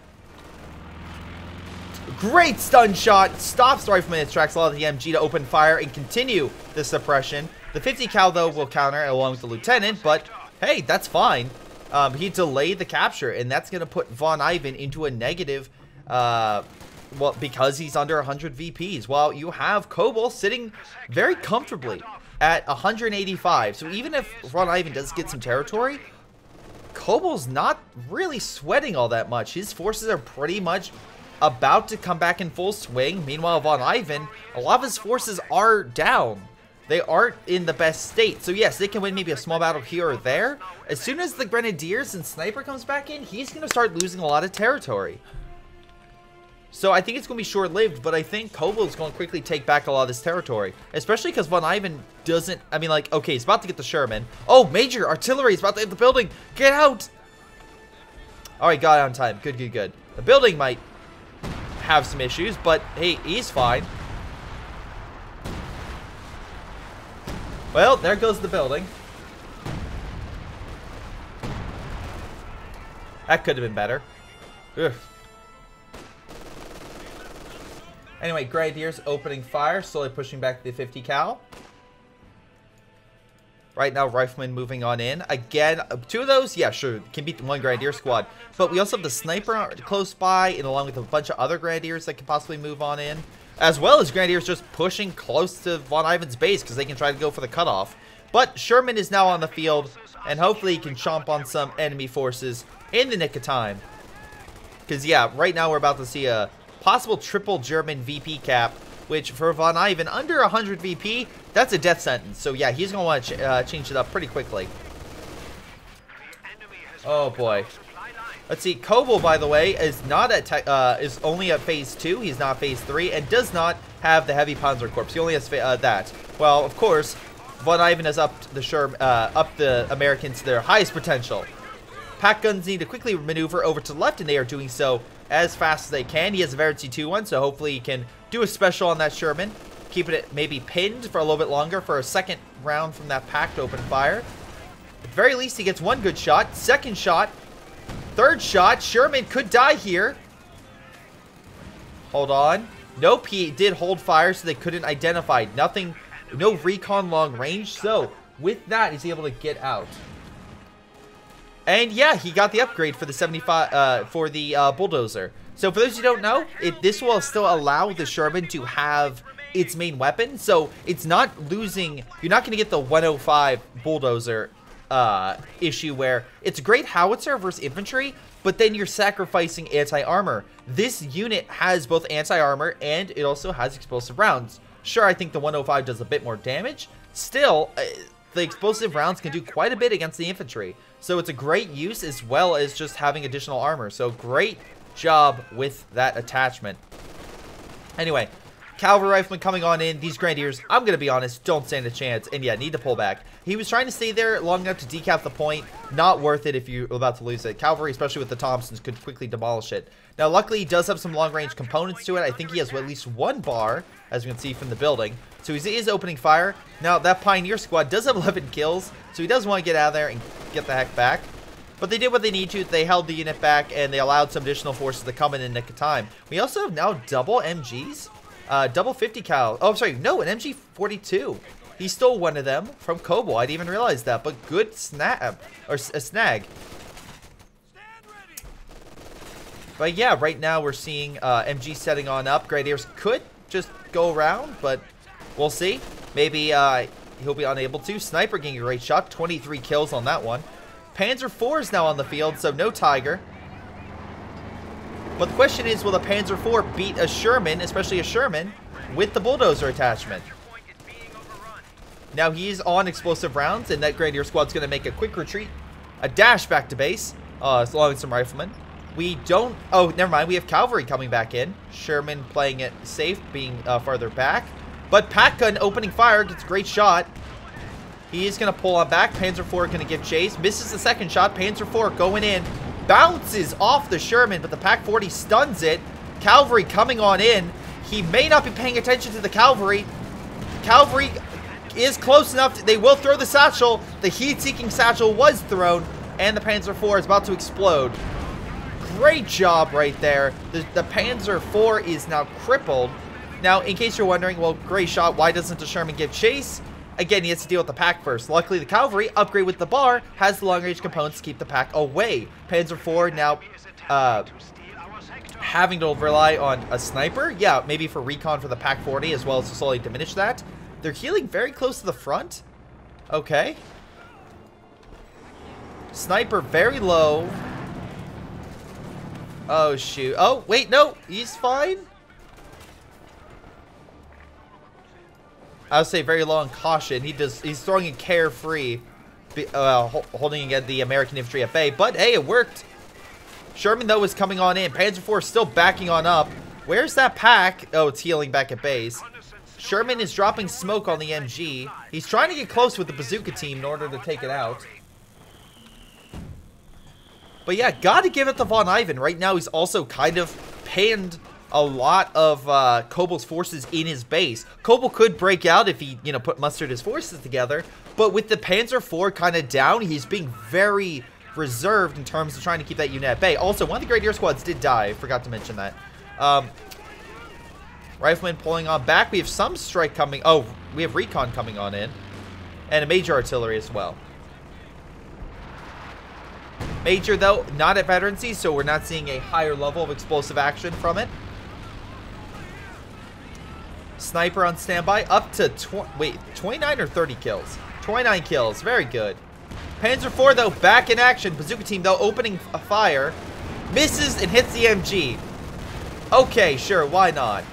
Great stun shot. Stops the Rifleman in its tracks. Allows the MG to open fire and continue the suppression. The 50 cal, though, will counter along with the Lieutenant, but hey, that's fine. Um, he delayed the capture, and that's going to put Von Ivan into a negative, uh, well, because he's under 100 VPs, while you have Kobold sitting very comfortably at 185. So even if Von Ivan does get some territory, Kobold's not really sweating all that much. His forces are pretty much about to come back in full swing. Meanwhile, Von Ivan, a lot of his forces are down they aren't in the best state. So yes, they can win maybe a small battle here or there. As soon as the Grenadiers and Sniper comes back in, he's going to start losing a lot of territory. So I think it's going to be short-lived, but I think Kobo is going to quickly take back a lot of this territory. Especially because Von Ivan doesn't... I mean, like, okay, he's about to get the Sherman. Oh, Major Artillery is about to hit the building. Get out! Alright, got it on time. Good, good, good. The building might have some issues, but hey, he's fine. Well, there goes the building. That could have been better. Ugh. Anyway, Grenadiers opening fire, slowly pushing back the 50 cal. Right now, Rifleman moving on in. Again, uh, two of those, yeah, sure, can beat one Grenadier squad. But we also have the Sniper close by, and along with a bunch of other Grenadiers that can possibly move on in. As well as Grenadiers just pushing close to Von Ivan's base because they can try to go for the cutoff. But Sherman is now on the field, and hopefully he can chomp on some enemy forces in the nick of time. Because, yeah, right now we're about to see a possible triple German VP cap, which for Von Ivan, under 100 VP, that's a death sentence. So, yeah, he's going to want to ch uh, change it up pretty quickly. Oh, boy. Let's see, Kobal, by the way, is not at uh, is only at phase two. He's not phase three, and does not have the heavy Panzer Corps. He only has uh, that. Well, of course, Von Ivan has upped the Sherm, uh, upped the Americans to their highest potential. Pak guns need to quickly maneuver over to the left, and they are doing so as fast as they can. He has a Verity 2-1, so hopefully he can do a special on that Sherman. Keeping it maybe pinned for a little bit longer for a second round from that Pak to open fire. At the very least, he gets one good shot. Second shot, Third shot. Sherman could die here. Hold on. Nope, he did hold fire, so they couldn't identify. Nothing, no recon long range. So, with that, he's able to get out. And yeah, he got the upgrade for the 75, uh, for the uh, bulldozer. So for those who don't know, it, this will still allow the Sherman to have its main weapon. So it's not losing, you're not going to get the 105 bulldozer uh, issue where it's great howitzer versus infantry, but then you're sacrificing anti-armor. This unit has both anti-armor and it also has explosive rounds. Sure, I think the 105 does a bit more damage. Still, uh, the explosive rounds can do quite a bit against the infantry. So it's a great use as well as just having additional armor. So great job with that attachment. Anyway, Cavalry Rifleman coming on in. These Grenadiers, I'm going to be honest, don't stand a chance. And yeah, need to pull back. He was trying to stay there long enough to decap the point. Not worth it if you're about to lose it. Cavalry, especially with the Thompsons, could quickly demolish it. Now, luckily, he does have some long-range components to it. I think he has at least one bar, as you can see from the building. So he is opening fire. Now, that Pioneer squad does have 11 kills, so he does want to get out of there and get the heck back. But they did what they need to. They held the unit back, and they allowed some additional forces to come in in the nick of time. We also have now double MGs. Uh, double 50 cal. Oh, I'm sorry. No, an MG42. He stole one of them from Kobo. I didn't even realize that. But good snap or a snag. But yeah, right now we're seeing uh, MG setting on up. Grenadiers could just go around, but we'll see. Maybe uh, he'll be unable to. Sniper getting a great shot. 23 kills on that one. Panzer IV is now on the field, so no Tiger. But the question is, will the Panzer IV beat a Sherman, especially a Sherman, with the bulldozer attachment? Now he's on explosive rounds, and that Grenadier squad's going to make a quick retreat, a dash back to base, uh, along with some riflemen. We don't... Oh, never mind. We have cavalry coming back in. Sherman playing it safe, being uh, farther back. But Pak Gun opening fire, gets a great shot. He is going to pull on back. Panzer IV going to give chase. Misses the second shot. Panzer IV going in bounces off the Sherman, but the Pak 40 stuns it. Cavalry coming on in. He may not be paying attention to the Cavalry. Cavalry is close enough. they will throw the satchel. The heat-seeking satchel was thrown, and the Panzer IV is about to explode. Great job right there. The, the Panzer IV is now crippled. Now, in case you're wondering, well, great shot. Why doesn't the Sherman give chase? Again, he has to deal with the Pak first. Luckily, the cavalry, upgrade with the bar, has the long-range components to keep the Pak away. Panzer IV now uh, having to rely on a sniper. Yeah, maybe for recon for the Pak 40 as well as to slowly diminish that. They're healing very close to the front. Okay. Sniper very low. Oh, shoot. Oh, wait, no. He's fine. I would say very on caution. He does. He's throwing it carefree, uh, holding again the American infantry at bay. But hey, it worked. Sherman though is coming on in. Panzer IV still backing on up. Where's that Pak? Oh, it's healing back at base. Sherman is dropping smoke on the MG. He's trying to get close with the bazooka team in order to take it out. But yeah, gotta give it to Von Ivan. Right now, he's also kind of pinned a lot of uh, forces in his base. Kobal could break out if he, you know, put mustered his forces together. But with the Panzer IV kind of down, he's being very reserved in terms of trying to keep that unit at bay. Also, one of the great Grenadier squads did die. Forgot to mention that. Um, Rifleman pulling on back. We have some strike coming. Oh, we have recon coming on in. And a major artillery as well. Major, though, not at veterancy, so we're not seeing a higher level of explosive action from it. Sniper on standby, up to, tw wait, 29 or 30 kills? 29 kills, very good. Panzer IV, though, back in action. Bazooka team, though, opening a fire. Misses and hits the MG. Okay, sure, why not?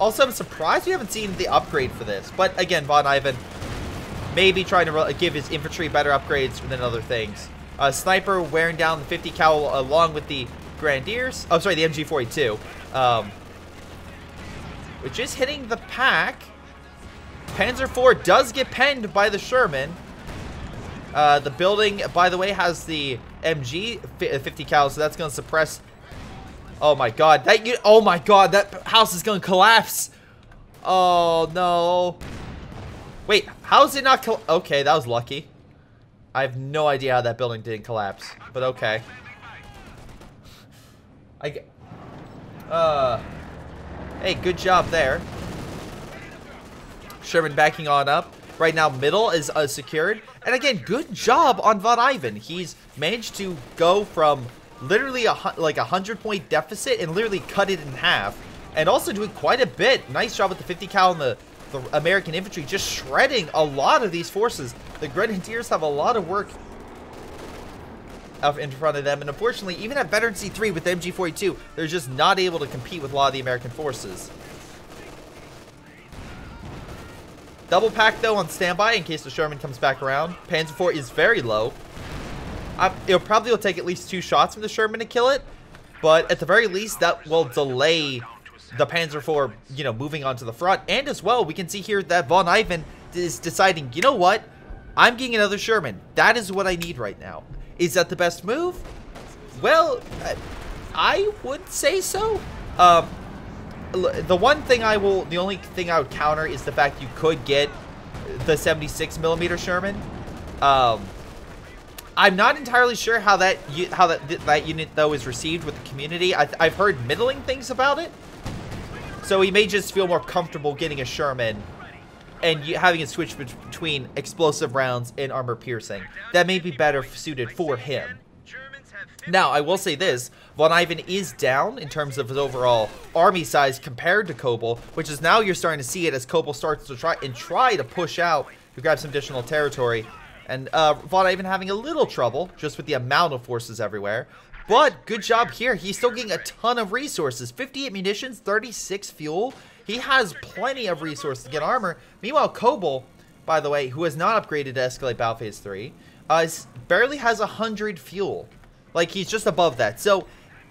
Also, I'm surprised we haven't seen the upgrade for this. But again, Von Ivan maybe trying to give his infantry better upgrades than other things. Uh, Sniper wearing down the 50 cal along with the Grenadiers. Oh, sorry, the MG42. Um, which is hitting the Pak. Panzer IV does get penned by the Sherman. Uh, the building, by the way, has the MG 50 cal, so that's going to suppress Oh my god, that you oh my god, that house is gonna collapse. Oh no. Wait, how is it not okay, that was lucky. I have no idea how that building didn't collapse, but okay. I uh Hey, good job there. Sherman backing on up. Right now, middle is uh, secured. And again, good job on Von Ivan. He's managed to go from literally a like a hundred point deficit and literally cut it in half. And also doing quite a bit. Nice job with the 50 cal and the, the American infantry just shredding a lot of these forces. The Grenadiers have a lot of work up in front of them. And unfortunately, even at Veterancy 3 with the MG42, they're just not able to compete with a lot of the American forces. Double Pak, though, on standby in case the Sherman comes back around. Panzer IV is very low. I, it'll probably will take at least two shots from the Sherman to kill it, but at the very least, that will delay the Panzer IV, you know, moving on to the front. And as well, we can see here that Von Ivan is deciding, you know what? I'm getting another Sherman. That is what I need right now. Is that the best move? Well, I would say so. Um, the one thing I will, the only thing I would counter is the fact you could get the 76 millimeter Sherman. Um, I'm not entirely sure how that how that that unit though is received with the community. I, have heard middling things about it, so he may just feel more comfortable getting a Sherman and having it switch between explosive rounds and armor piercing. That may be better suited for him. Now, I will say this, Von Ivan is down in terms of his overall army size compared to Kobal, which is now you're starting to see it as Kobal starts to try and try to push out to grab some additional territory. And uh, Von Ivan having a little trouble just with the amount of forces everywhere. But good job here. He's still getting a ton of resources. 58 munitions, 36 fuel. He has plenty of resources to get armor. Meanwhile, Kobal, by the way, who has not upgraded to Escalate Battle Phase 3, uh, barely has 100 fuel. Like, he's just above that. So,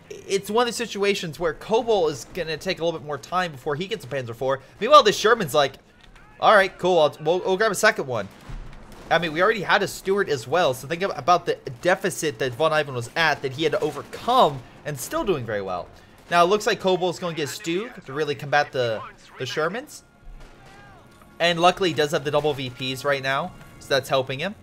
it's one of the situations where Kobal is going to take a little bit more time before he gets a Panzer IV. Meanwhile, the Sherman's like, all right, cool, I'll, we'll, we'll grab a second one. I mean, we already had a Stuart as well, so think about the deficit that Von Ivan was at that he had to overcome and still doing very well. Now, it looks like Kobal is going to get Stug to really combat the, the Shermans. And luckily, he does have the double VPs right now, so that's helping him.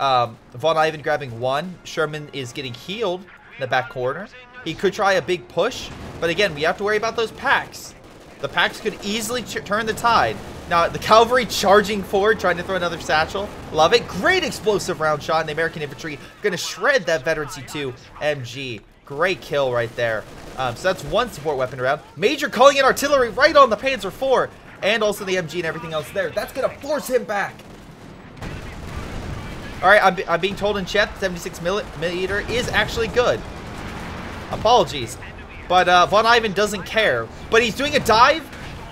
Um, Von Ivan grabbing one. Sherman is getting healed in the back corner. He could try a big push, but again, we have to worry about those Paks. The Paks could easily turn the tide. Now, the cavalry charging forward, trying to throw another satchel. Love it. Great explosive round shot, and the American infantry going to shred that Veterancy 2 MG. Great kill right there. Um, so that's one support weapon around. Major calling in artillery right on the Panzer IV, and also the MG and everything else there. That's going to force him back. All right, I'm, I'm being told in chat 76 millimeter is actually good. Apologies. But uh, Von Ivan doesn't care. But he's doing a dive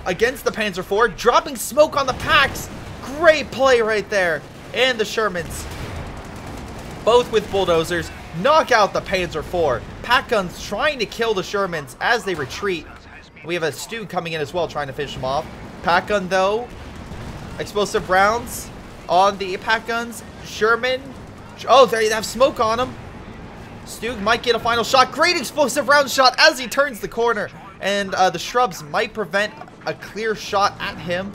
against the Panzer IV, dropping smoke on the Paks. Great play right there. And the Shermans, both with bulldozers, knock out the Panzer IV. Pak guns trying to kill the Shermans as they retreat. We have a Stu coming in as well, trying to finish them off. Pack gun, though, explosive rounds on the Pak guns. Sherman, oh, they have smoke on them. Stug might get a final shot. Great explosive round shot as he turns the corner. And uh, the shrubs might prevent a clear shot at him.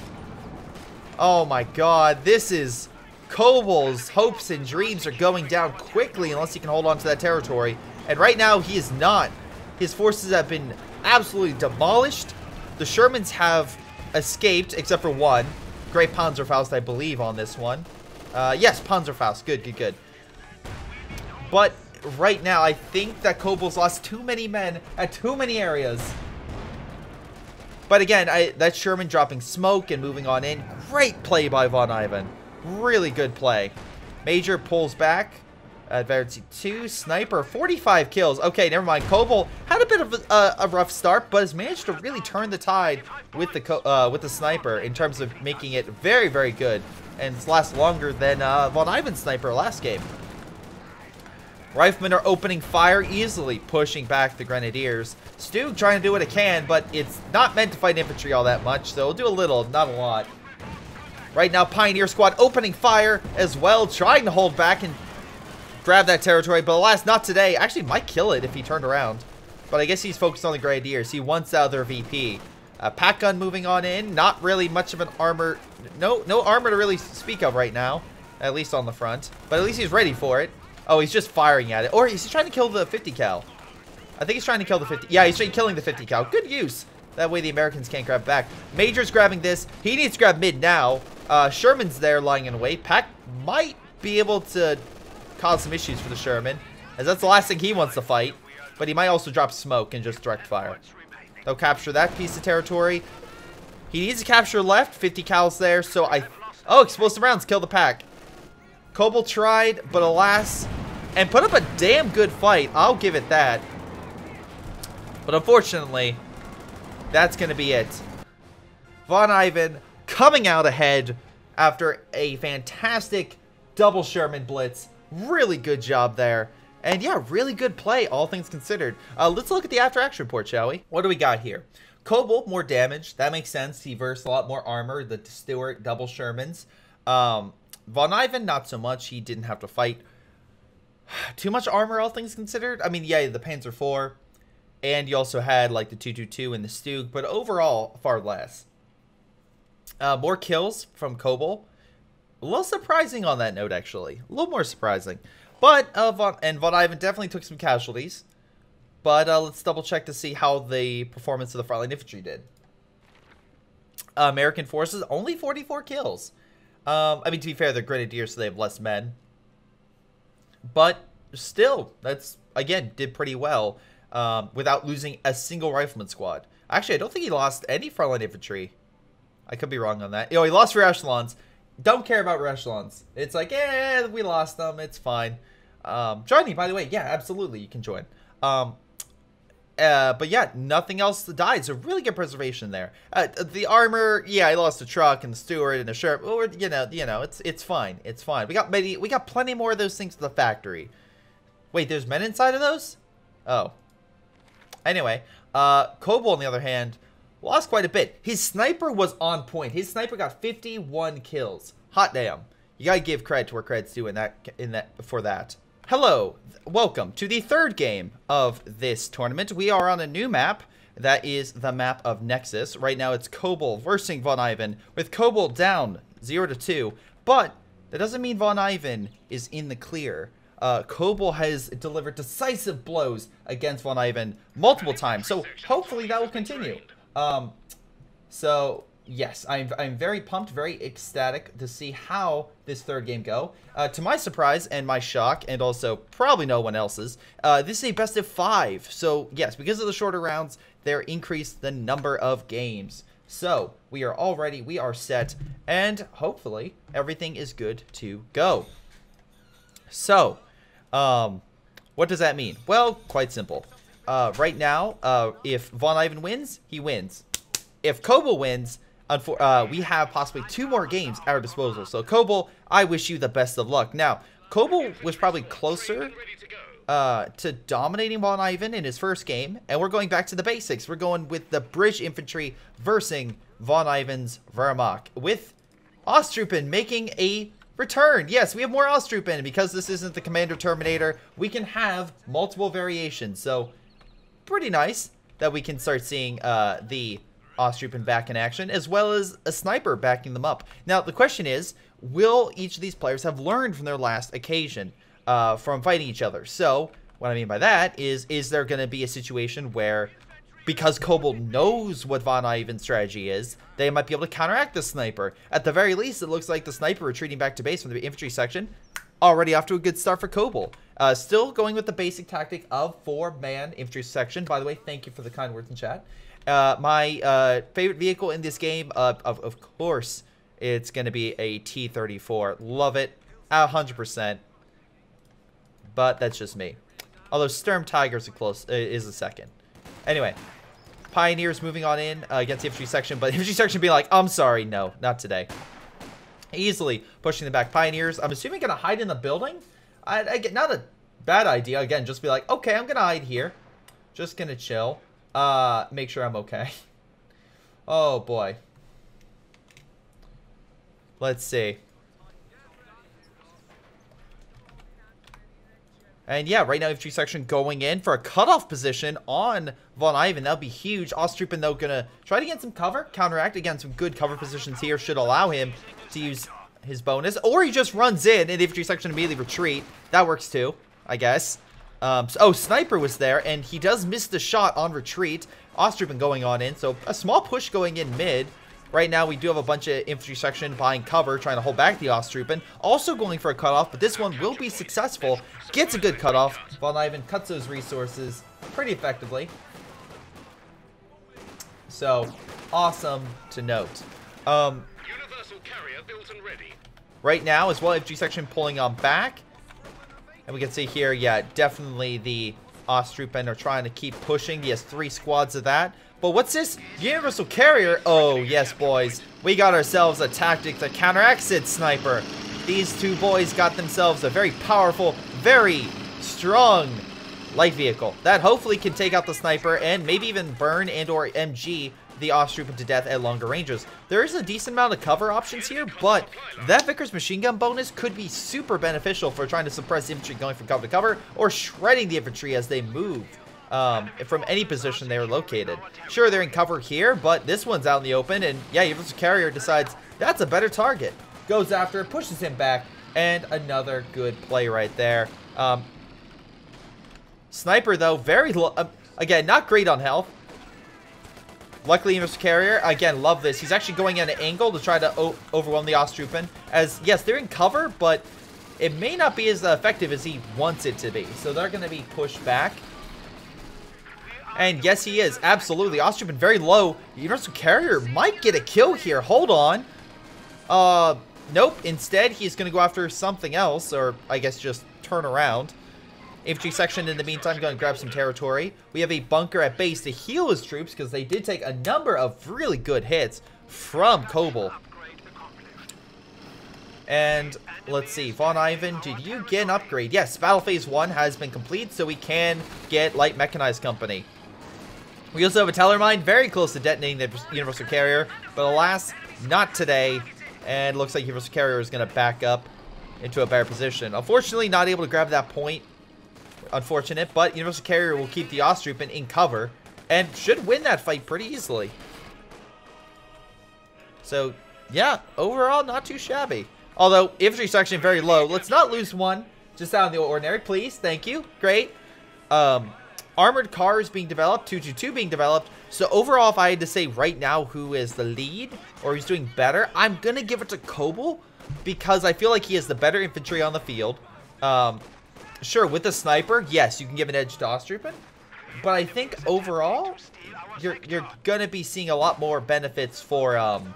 Oh my god. This is... Kobal's hopes and dreams are going down quickly unless he can hold on to that territory. And right now, he is not. His forces have been absolutely demolished. The Shermans have escaped, except for one. Great Panzerfaust, I believe, on this one. Uh, yes, Panzerfaust. Good, good, good. But right now, I think that Kobal's lost too many men at too many areas. But again, I, that's Sherman dropping smoke and moving on in. Great play by Von Ivan. Really good play. Major pulls back. Adversity 2. Sniper, 45 kills. Okay, never mind. Kobal had a bit of a, a, rough start, but has managed to really turn the tide with the uh, with the sniper in terms of making it very, very good. And it's lasts longer than uh, Von Ivan's sniper last game. Riflemen are opening fire easily, pushing back the Grenadiers. Stu trying to do what it can, but it's not meant to fight infantry all that much, so it'll do a little, not a lot. Right now, Pioneer Squad opening fire as well, trying to hold back and grab that territory, but alas, not today. Actually, might kill it if he turned around. But I guess he's focused on the Grenadiers. He wants out their VP. Uh, Pak gun moving on in. Not really much of an armor. No, no armor to really speak of right now. At least on the front. But at least he's ready for it. Oh, he's just firing at it. Or is he trying to kill the 50 cal? I think he's trying to kill the 50. Yeah, he's killing the 50 cal. Good use. That way the Americans can't grab back. Major's grabbing this. He needs to grab mid now. Uh, Sherman's there lying in wait. Pak might be able to cause some issues for the Sherman. As that's the last thing he wants to fight. But he might also drop smoke and just direct fire. They'll capture that piece of territory. He needs to capture left. 50 cals there. So I... Oh, explosive rounds. Kill the Pak. Kobal tried, but alas, and put up a damn good fight. I'll give it that. But unfortunately, that's going to be it. Von Ivan coming out ahead after a fantastic double Sherman blitz. Really good job there. And yeah, really good play, all things considered. Uh, let's look at the after action report, shall we? What do we got here? Kobold, more damage. That makes sense. He versed a lot more armor. The Stuart double Shermans. Um, Von Ivan, not so much. He didn't have to fight too much armor, all things considered. I mean, yeah, the Panzer IV, and you also had like the 222 and the Stug, but overall, far less. Uh, more kills from Kobal. A little surprising on that note, actually. A little more surprising. But, uh, Von, and Von Ivan definitely took some casualties. But uh, let's double check to see how the performance of the frontline infantry did. Uh, American forces, only 44 kills. Um, I mean, to be fair, they're grenadiers, so they have less men. But still, that's, again, did pretty well um, without losing a single rifleman squad. Actually, I don't think he lost any frontline infantry. I could be wrong on that. You know, he lost rear echelons. Don't care about echelons. It's like, yeah, we lost them. It's fine. Um, joining, by the way, yeah, absolutely, you can join. Um, uh, but yeah, nothing else died. So really good preservation there. Uh, the armor, yeah, I lost a truck and the Stuart and the shirt. Well, you know, you know, it's it's fine. It's fine. We got many. We got plenty more of those things to the factory. Wait, there's men inside of those? Oh. Anyway, uh, Kobo on the other hand lost quite a bit. His sniper was on point. His sniper got 51 kills. Hot damn. You gotta give credit to where credit's due in that in that for that. Hello, welcome to the third game of this tournament. We are on a new map. That is the map of Nexus. Right now it's Kobold versus Von Ivan with Kobold down 0 to 2. But that doesn't mean Von Ivan is in the clear. Uh, Kobold has delivered decisive blows against Von Ivan multiple times. So hopefully that will continue. Um, so yes, I'm, I'm very pumped, very ecstatic to see how this third game go. Uh, to my surprise and my shock, and also probably no one else's, uh, this is a best of five. So yes, because of the shorter rounds, they're increased the number of games. So we are all ready, we are set, and hopefully everything is good to go. So, um, what does that mean? Well, quite simple. Uh, right now, uh, if Von Ivan wins, he wins. If Kobold wins, uh, we have possibly two more games at our disposal. So, Kobold, I wish you the best of luck. Now, Kobold was probably closer uh, to dominating Von Ivan in his first game, and we're going back to the basics. We're going with the Bridge Infantry versing Von Ivan's Wehrmacht, with Ostruppen making a return. Yes, we have more Ostruppen. Because this isn't the Commander Terminator, we can have multiple variations. So, pretty nice that we can start seeing uh, the Ostruppen back in action, as well as a sniper backing them up. Now, the question is, will each of these players have learned from their last occasion? uh, from fighting each other. So, what I mean by that is, is there going to be a situation where, because Kobold knows what Von Ivan's strategy is, they might be able to counteract the sniper. At the very least, it looks like the sniper retreating back to base from the infantry section, already off to a good start for Kobold. Uh, still going with the basic tactic of four-man infantry section. By the way, thank you for the kind words in chat. Uh, my uh, favorite vehicle in this game, uh, of, of course, it's going to be a T-34. Love it, 100% but that's just me. Although Sturm Tiger's a close uh, is a second. Anyway, Pioneers moving on in uh, against the infantry section, but infantry section being like, I'm sorry, no, not today. Easily pushing them back. Pioneers, I'm assuming gonna hide in the building. I, I get not a bad idea. Again, just be like, okay, I'm gonna hide here. Just gonna chill. Uh, make sure I'm okay. oh boy. Let's see. And yeah, right now infantry section going in for a cutoff position on Von Ivan. That'll be huge. Ostruppen, though, to try to get some cover. Counteract. Again, some good cover positions here should allow him to use his bonus. Or he just runs in and infantry section immediately retreat. That works too, I guess. Um, so, oh, Sniper was there, and he does miss the shot on retreat. Ostruppen going on in, so a small push going in mid. Right now, we do have a bunch of infantry section buying cover, trying to hold back the Ostruppen. Also going for a cutoff, but this one will be successful. Gets a good cutoff. Von Ivan cuts those resources pretty effectively. So, awesome to note. Um, right now, as well, infantry section pulling on back. And we can see here, yeah, definitely the Ostruppen are trying to keep pushing. He has three squads of that. But what's this? Universal Carrier? Oh, yes, boys. We got ourselves a tactic to counteract Sid Sniper. These two boys got themselves a very powerful, very strong light vehicle that hopefully can take out the sniper and maybe even burn and or MG the Ostruppen to death at longer ranges. There is a decent amount of cover options here, but that Vickers machine gun bonus could be super beneficial for trying to suppress infantry going from cover to cover or shredding the infantry as they move um, from any position they are located. Sure, they're in cover here, but this one's out in the open, and yeah, Universal Carrier decides that's a better target. Goes after, pushes him back, and another good play right there. Um, Sniper, though, very low. Uh, again, not great on health. Luckily, Universal Carrier, again, love this. He's actually going at an angle to try to overwhelm the Ostruppen. As, yes, they're in cover, but it may not be as effective as he wants it to be. So they're going to be pushed back. And yes, he is. Absolutely. Ostruppen very low. Universal Carrier might get a kill here. Hold on. Uh, nope. Instead, he's going to go after something else. Or, I guess, just turn around. Infantry section, in the meantime, going to grab some territory. We have a bunker at base to heal his troops because they did take a number of really good hits from Kobold. And let's see, Von Ivan, did you get an upgrade? Yes, Battle Phase 1 has been complete, so we can get Light Mechanized Company. We also have a Tellermine very close to detonating the Universal Carrier, but alas, not today. And looks like Universal Carrier is going to back up into a better position. Unfortunately, not able to grab that point. Unfortunate, but Universal Carrier will keep the Ostruppen in cover. and should win that fight pretty easily. So, yeah, overall, not too shabby. Although, infantry section very low. Let's not lose one. Just out of the ordinary, please. Thank you. Great. Um, armored cars being developed, 222 being developed. So overall, if I had to say right now who is the lead or who's doing better, I'm going to give it to Kobal because I feel like he has the better infantry on the field. Um, sure, with the sniper, yes, you can give an edge to Ostruppen. But I think overall, you're, you're to be seeing a lot more benefits for um,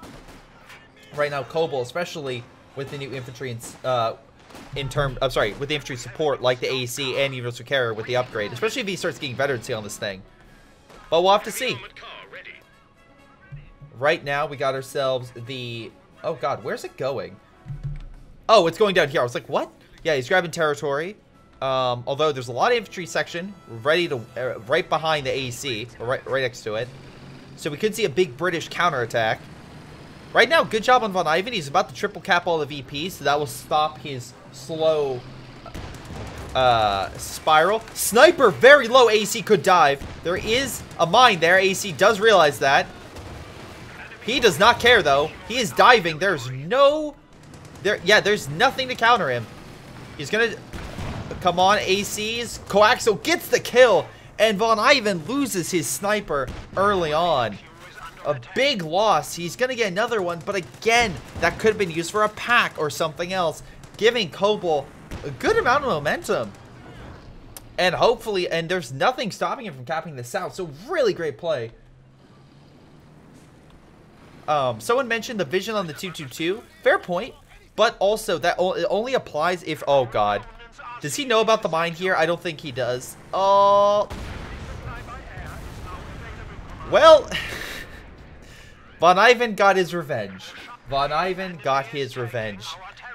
right now Kobal, especially with the new infantry and uh, in term, I'm sorry, with the infantry support like the AC and Universal Carrier with the upgrade, especially if he starts getting veterancy on this thing. But we'll have to see. Right now, we got ourselves the... Oh, God, where's it going? Oh, it's going down here. I was like, what? Yeah, he's grabbing territory. Um, although there's a lot of infantry section ready to... Uh, right behind the AC, right, right next to it. So we could see a big British counterattack. Right now, good job on Von Ivan. He's about to triple cap all the VPs, so that will stop his slow uh, spiral. Sniper, very low AC could dive. There is a mine there. AC does realize that. He does not care, though. He is diving. There's no... There, yeah, there's nothing to counter him. He's gonna... Come on, ACs. Coaxo gets the kill. And Von Ivan loses his sniper early on. A big loss. He's gonna get another one, but again, that could have been used for a Pak or something else giving Kobal a good amount of momentum. And hopefully, and there's nothing stopping him from capping this out. So really great play. Um, someone mentioned the vision on the 222. Fair point. But also, that only applies if... Oh, God. Does he know about the mine here? I don't think he does. Oh... Well... Von Ivan got his revenge. Von Ivan got his revenge.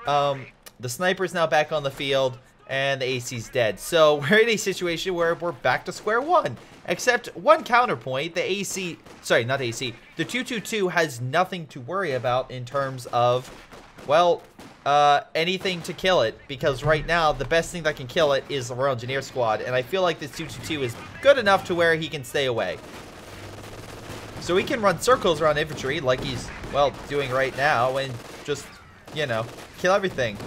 Um, the sniper's now back on the field, and the AC's dead. So we're in a situation where we're back to square one. Except one counterpoint, the AC, sorry, not AC, the 222 has nothing to worry about in terms of, well, uh, anything to kill it. Because right now, the best thing that can kill it is the Royal Engineer Squad. And I feel like this 222 is good enough to where he can stay away. So he can run circles around infantry like he's, well, doing right now. And just, you know, kill everything.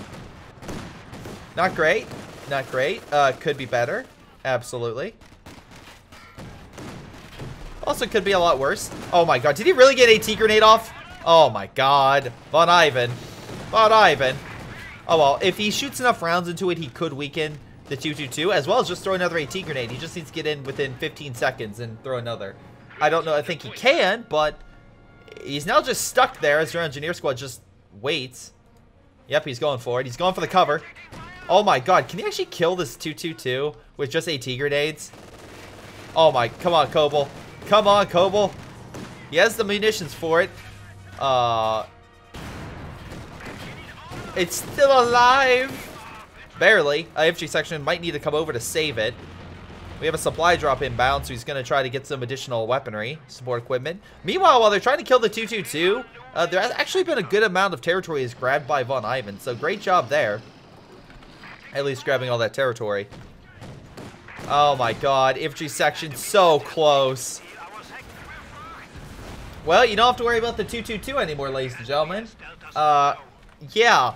Not great. Not great. Uh, could be better. Absolutely. Also could be a lot worse. Oh my god. Did he really get AT grenade off? Oh my god. Von Ivan. Von Ivan. Oh well, if he shoots enough rounds into it, he could weaken the 222, as well as just throw another AT grenade. He just needs to get in within 15 seconds and throw another. I don't know. I think he can, but he's now just stuck there as your engineer squad just waits. Yep, he's going for it. He's going for the cover. Oh my god, can he actually kill this 222 with just AT grenades? Oh my, come on, Kobal. Come on, Kobal. He has the munitions for it. Uh, it's still alive. Barely. IFG section might need to come over to save it. We have a supply drop inbound, so he's going to try to get some additional weaponry, support equipment. Meanwhile, while they're trying to kill the 222, uh, there has actually been a good amount of territory is grabbed by Von Ivan, so great job there. At least grabbing all that territory. Oh my god, infantry section so close. Well, you don't have to worry about the 222 anymore, ladies and gentlemen. Uh, yeah,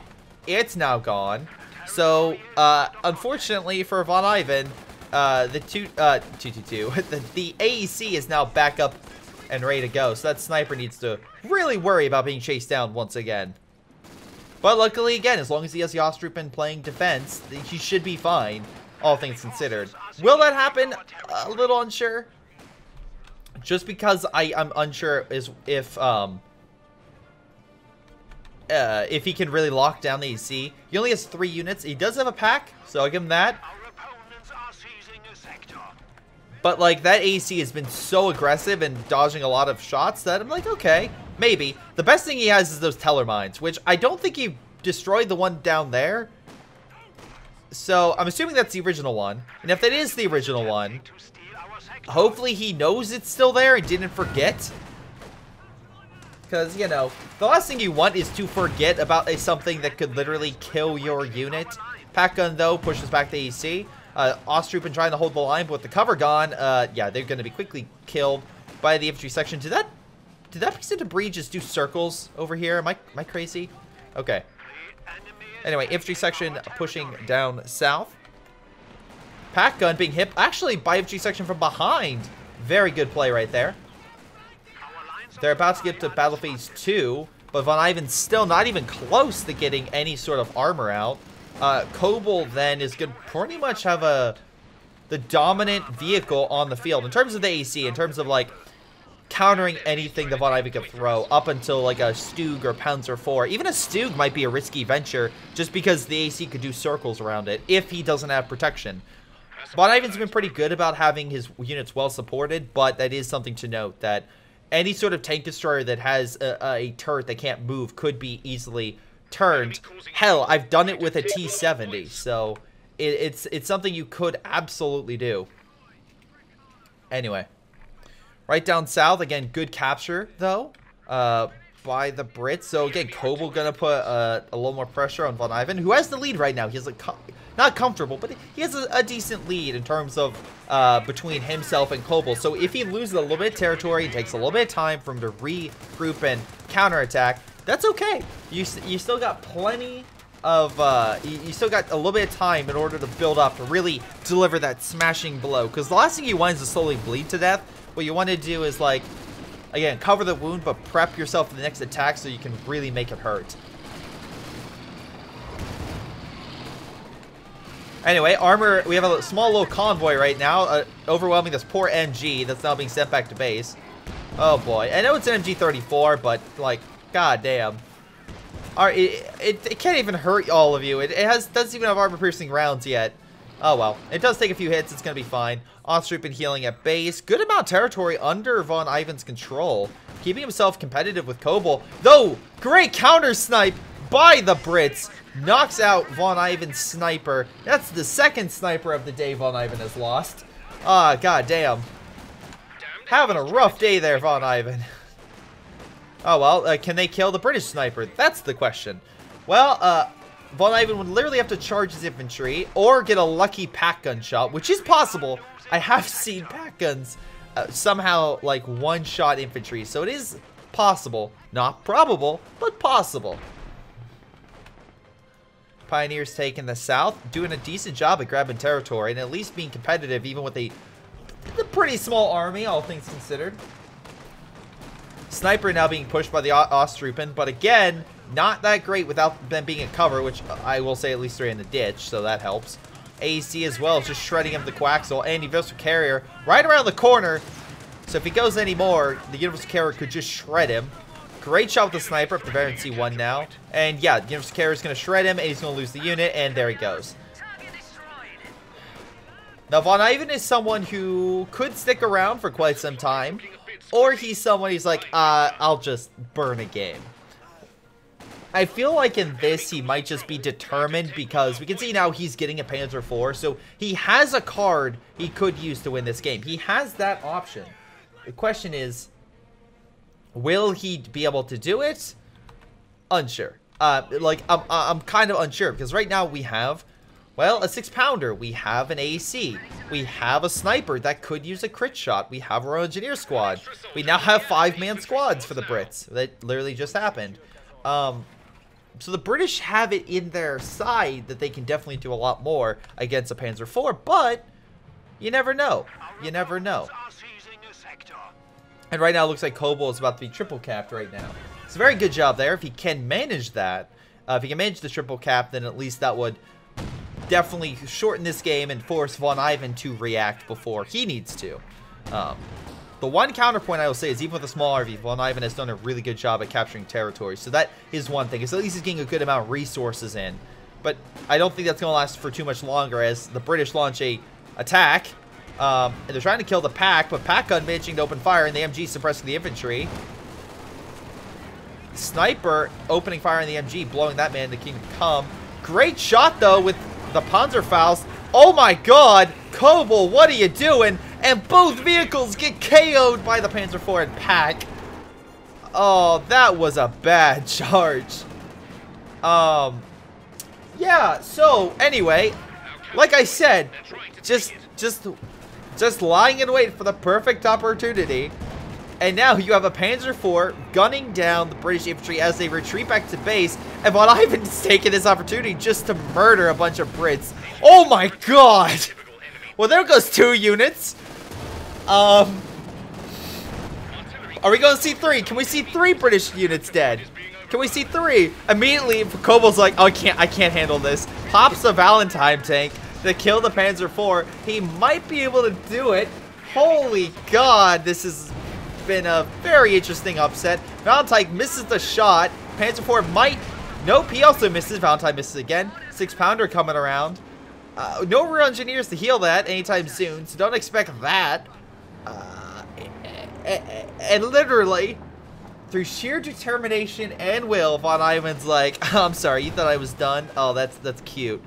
it's now gone. So, uh, unfortunately for Von Ivan, uh, the two, uh, 222, the, the AEC is now back up and ready to go. So that sniper needs to really worry about being chased down once again. But luckily, again, as long as he has Ostruppen playing defense, he should be fine, all things considered. Will that happen? A little unsure. Just because I, I'm unsure is if um uh, if he can really lock down the AC. He only has three units. He does have a Pak, so I'll give him that. But like that AC has been so aggressive and dodging a lot of shots that I'm like, okay, maybe. The best thing he has is those teller mines, which I don't think he destroyed the one down there. So I'm assuming that's the original one. And if that is the original one, hopefully he knows it's still there and didn't forget. Because, you know, the last thing you want is to forget about a, something that could literally kill your unit. Pak gun, though, pushes back the AC. Uh, Ostruppen trying to hold the line, but with the cover gone, uh, yeah, they're going to be quickly killed by the infantry section. Did that, did that piece of debris just do circles over here? Am I, am I crazy? Okay. Anyway, infantry section pushing down south. Pak gun being hit, actually by infantry section from behind. Very good play right there. They're about to get to battle phase two, but Von Ivan's still not even close to getting any sort of armor out. Uh, then is going to pretty much have a the dominant vehicle on the field in terms of the AC, in terms of like countering anything that Von Ivan could throw up until like a Stug or Panzer 4. Even a Stug might be a risky venture just because the AC could do circles around it if he doesn't have protection. Von Ivan's been pretty good about having his units well supported, but that is something to note that any sort of tank destroyer that has a, a turret that can't move could be easily turned. Hell, I've done it with a T-70, so it, it's it's something you could absolutely do. Anyway, right down south again, good capture though uh, by the Brits. So again, Kobal gonna put uh, a little more pressure on Von Ivan, who has the lead right now. He's like not comfortable, but he has a, a decent lead in terms of uh, between himself and Kobal. So if he loses a little bit of territory, it takes a little bit of time for him to regroup and counterattack. That's okay. You you still got plenty of uh, you, you, still got a little bit of time in order to build up to really deliver that smashing blow. Because the last thing you want is to slowly bleed to death. What you want to do is like, again, cover the wound, but prep yourself for the next attack so you can really make it hurt. Anyway, armor, we have a small little convoy right now, uh, overwhelming this poor MG that's now being sent back to base. Oh boy, I know it's an MG34, but like, god damn. Alright, it, it, it, can't even hurt all of you. It, it has doesn't even have armor-piercing rounds yet. Oh well, it does take a few hits, it's gonna be fine. Ostruppen healing at base. Good amount of territory under Von Ivan's control. Keeping himself competitive with Kobal. Though, great counter snipe by the Brits knocks out Von Ivan's sniper. That's the second sniper of the day Von Ivan has lost. Ah, god damn. Having a rough day there, Von Ivan. Oh, well, uh, can they kill the British sniper? That's the question. Well, uh, Von Ivan would literally have to charge his infantry or get a lucky Pak gun shot, which is possible. I have seen Pak guns uh, somehow, like, one-shot infantry, so it is possible. Not probable, but possible. Pioneers taking the south, doing a decent job at grabbing territory and at least being competitive even with a, pretty small army, all things considered. Sniper now being pushed by the Ostruppen, but again, not that great without them being in cover, which I will say at least they're in the ditch, so that helps. AC as well, just shredding up the Quaxel and Universal Carrier right around the corner. So if he goes any more, the Universal Carrier could just shred him. Great shot with the sniper up to Veterancy 1 now. And yeah, Universal Carrier is going to shred him, and he's going to lose the unit, and there he goes. Now, Von Ivan is someone who could stick around for quite some time, or he's someone who's like, uh, I'll just burn a game. I feel like in this, he might just be determined because we can see now he's getting a Panzer IV, so he has a card he could use to win this game. He has that option. The question is, Will he be able to do it? Unsure. Uh, like, I'm, I'm kind of unsure because right now we have, well, a six pounder. We have an AC. We have a sniper that could use a crit shot. We have our engineer squad. We now have five man squads for the Brits. That literally just happened. Um, so the British have it in their side that they can definitely do a lot more against a Panzer IV, but you never know. You never know. And right now it looks like Kobal is about to be triple capped right now. It's a very good job there. If he can manage that, uh, if he can manage the triple cap, then at least that would definitely shorten this game and force Von Ivan to react before he needs to. Um, the one counterpoint I will say is even with a small RV, Von Ivan has done a really good job at capturing territory. So that is one thing. Is at least he's getting a good amount of resources in. But I don't think that's going to last for too much longer as the British launch a attack um, and they're trying to kill the Pak, but Pak gun managing to open fire, and the MG suppressing the infantry. Sniper opening fire on the MG, blowing that man to Kingdom Come. Great shot, though, with the Panzerfaust. Oh my god! Kobal, what are you doing? And both vehicles get KO'd by the Panzer IV and Pak. Oh, that was a bad charge. Um, yeah, so, anyway, like I said, just, just, just lying in wait for the perfect opportunity. And now you have a Panzer IV gunning down the British infantry as they retreat back to base. And Von Ivan's taking this opportunity just to murder a bunch of Brits. Oh my god! Well, there goes two units. Um, are we going to see three? Can we see three British units dead? Can we see three? Immediately, Kobal's like, oh, I can't, I can't handle this. Pops a Valentine tank to kill the Panzer IV. He might be able to do it. Holy God, this has been a very interesting upset. Valentine misses the shot. Panzer IV might. Nope, he also misses. Valentine misses again. Six pounder coming around. Uh, no real engineers to heal that anytime soon, so don't expect that. Uh, and literally, through sheer determination and will, Von Ivan's like, I'm sorry, you thought I was done? Oh, that's that's cute.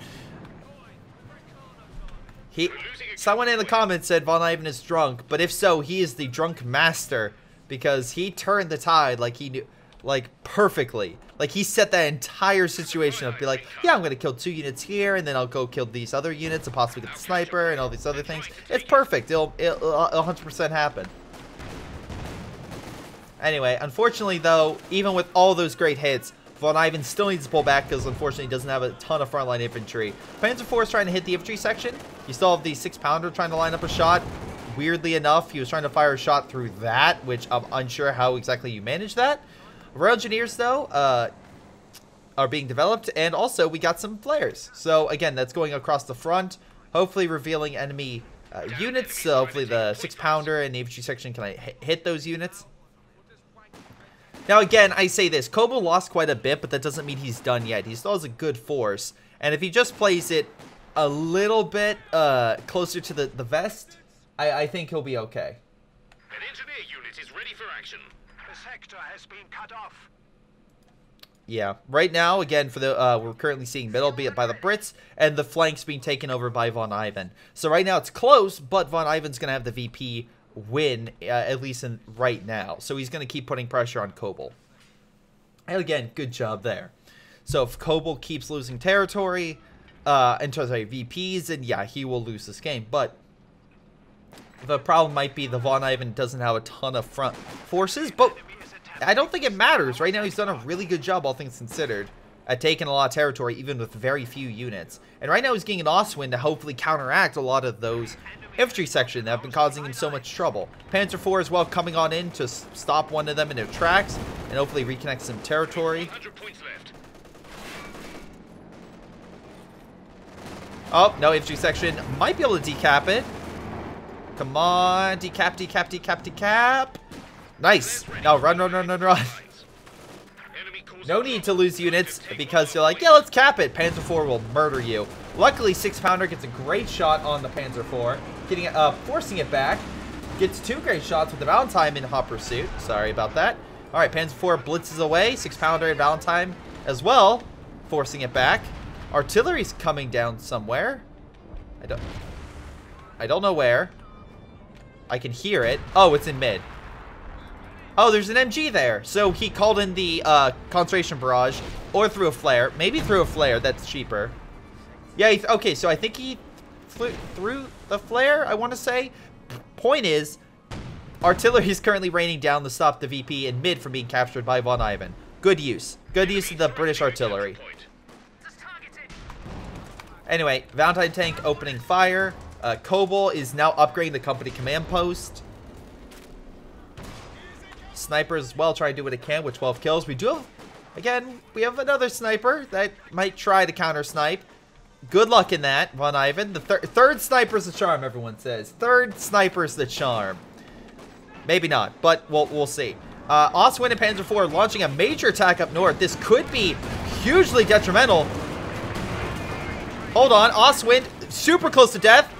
He, someone in the comments said Von Ivan is drunk, but if so, he is the drunk master because he turned the tide like he knew, like perfectly. Like he set that entire situation up. Be like, yeah, I'm gonna kill two units here, and then I'll go kill these other units and possibly get the sniper and all these other things. It's perfect. It'll it'll uh, 100% happen. Anyway, unfortunately though, even with all those great hits, Von Ivan still needs to pull back because unfortunately he doesn't have a ton of frontline infantry. Panzer IV is trying to hit the infantry section. You still have the six pounder trying to line up a shot. Weirdly enough, he was trying to fire a shot through that, which I'm unsure how exactly you manage that. Royal Engineers, though, uh, are being developed, and also we got some flares. So, again, that's going across the front, hopefully revealing enemy uh, units. So hopefully the six-pounder and the infantry section can hit those units. Now, again, I say this. Kobal lost quite a bit, but that doesn't mean he's done yet. He still has a good force. And if he just plays it a little bit uh, closer to the, the vest, I, I think he'll be okay. An engineer unit is ready for action. The sector has been cut off. Yeah, right now, again, for the uh, we're currently seeing middle be it by the Brits, and the flanks being taken over by Von Ivan. So right now it's close, but Von Ivan's going to have the VP win, uh, at least in right now. So he's going to keep putting pressure on Kobal. And again, good job there. So if Kobal keeps losing territory, uh, in terms of VPs, then yeah, he will lose this game. But the problem might be the Von Ivan doesn't have a ton of front forces, but I don't think it matters. Right now, he's done a really good job, all things considered, at taking a lot of territory, even with very few units. And right now, he's getting an Ostwind to hopefully counteract a lot of those infantry section that have been causing him so much trouble. Panzer IV as well coming on in to stop one of them in their tracks and hopefully reconnect some territory. Oh, no, infantry section might be able to decap it. Come on, decap, decap, decap, decap. Nice. No, run, run, run, run, run. No need to lose units because you're like, yeah, let's cap it. Panzer IV will murder you. Luckily, Six Pounder gets a great shot on the Panzer IV, getting uh, forcing it back. Gets two great shots with the Valentine in hot pursuit. Sorry about that. All right, Panzer IV blitzes away. Six Pounder and Valentine as well, forcing it back. Artillery's coming down somewhere. I don't, I don't know where. I can hear it. Oh, it's in mid. Oh, there's an MG there. So he called in the uh, concentration barrage or through a flare. Maybe through a flare. That's cheaper. Yeah, okay, so I think he through the flare, I want to say. Point is, artillery is currently raining down to stop the VP in mid from being captured by Von Ivan. Good use. Good use of the British artillery. Anyway, Valentine tank opening fire. Uh, Kobal is now upgrading the company command post. Sniper as well trying to do what it can with 12 kills. We do have, again, we have another sniper that might try to counter snipe. Good luck in that, Von Ivan. The thir third sniper's the charm, everyone says. Third sniper's the charm. Maybe not, but we'll, we'll see. Uh, Ostwind and Panzer IV launching a major attack up north. This could be hugely detrimental. Hold on, Ostwind, super close to death.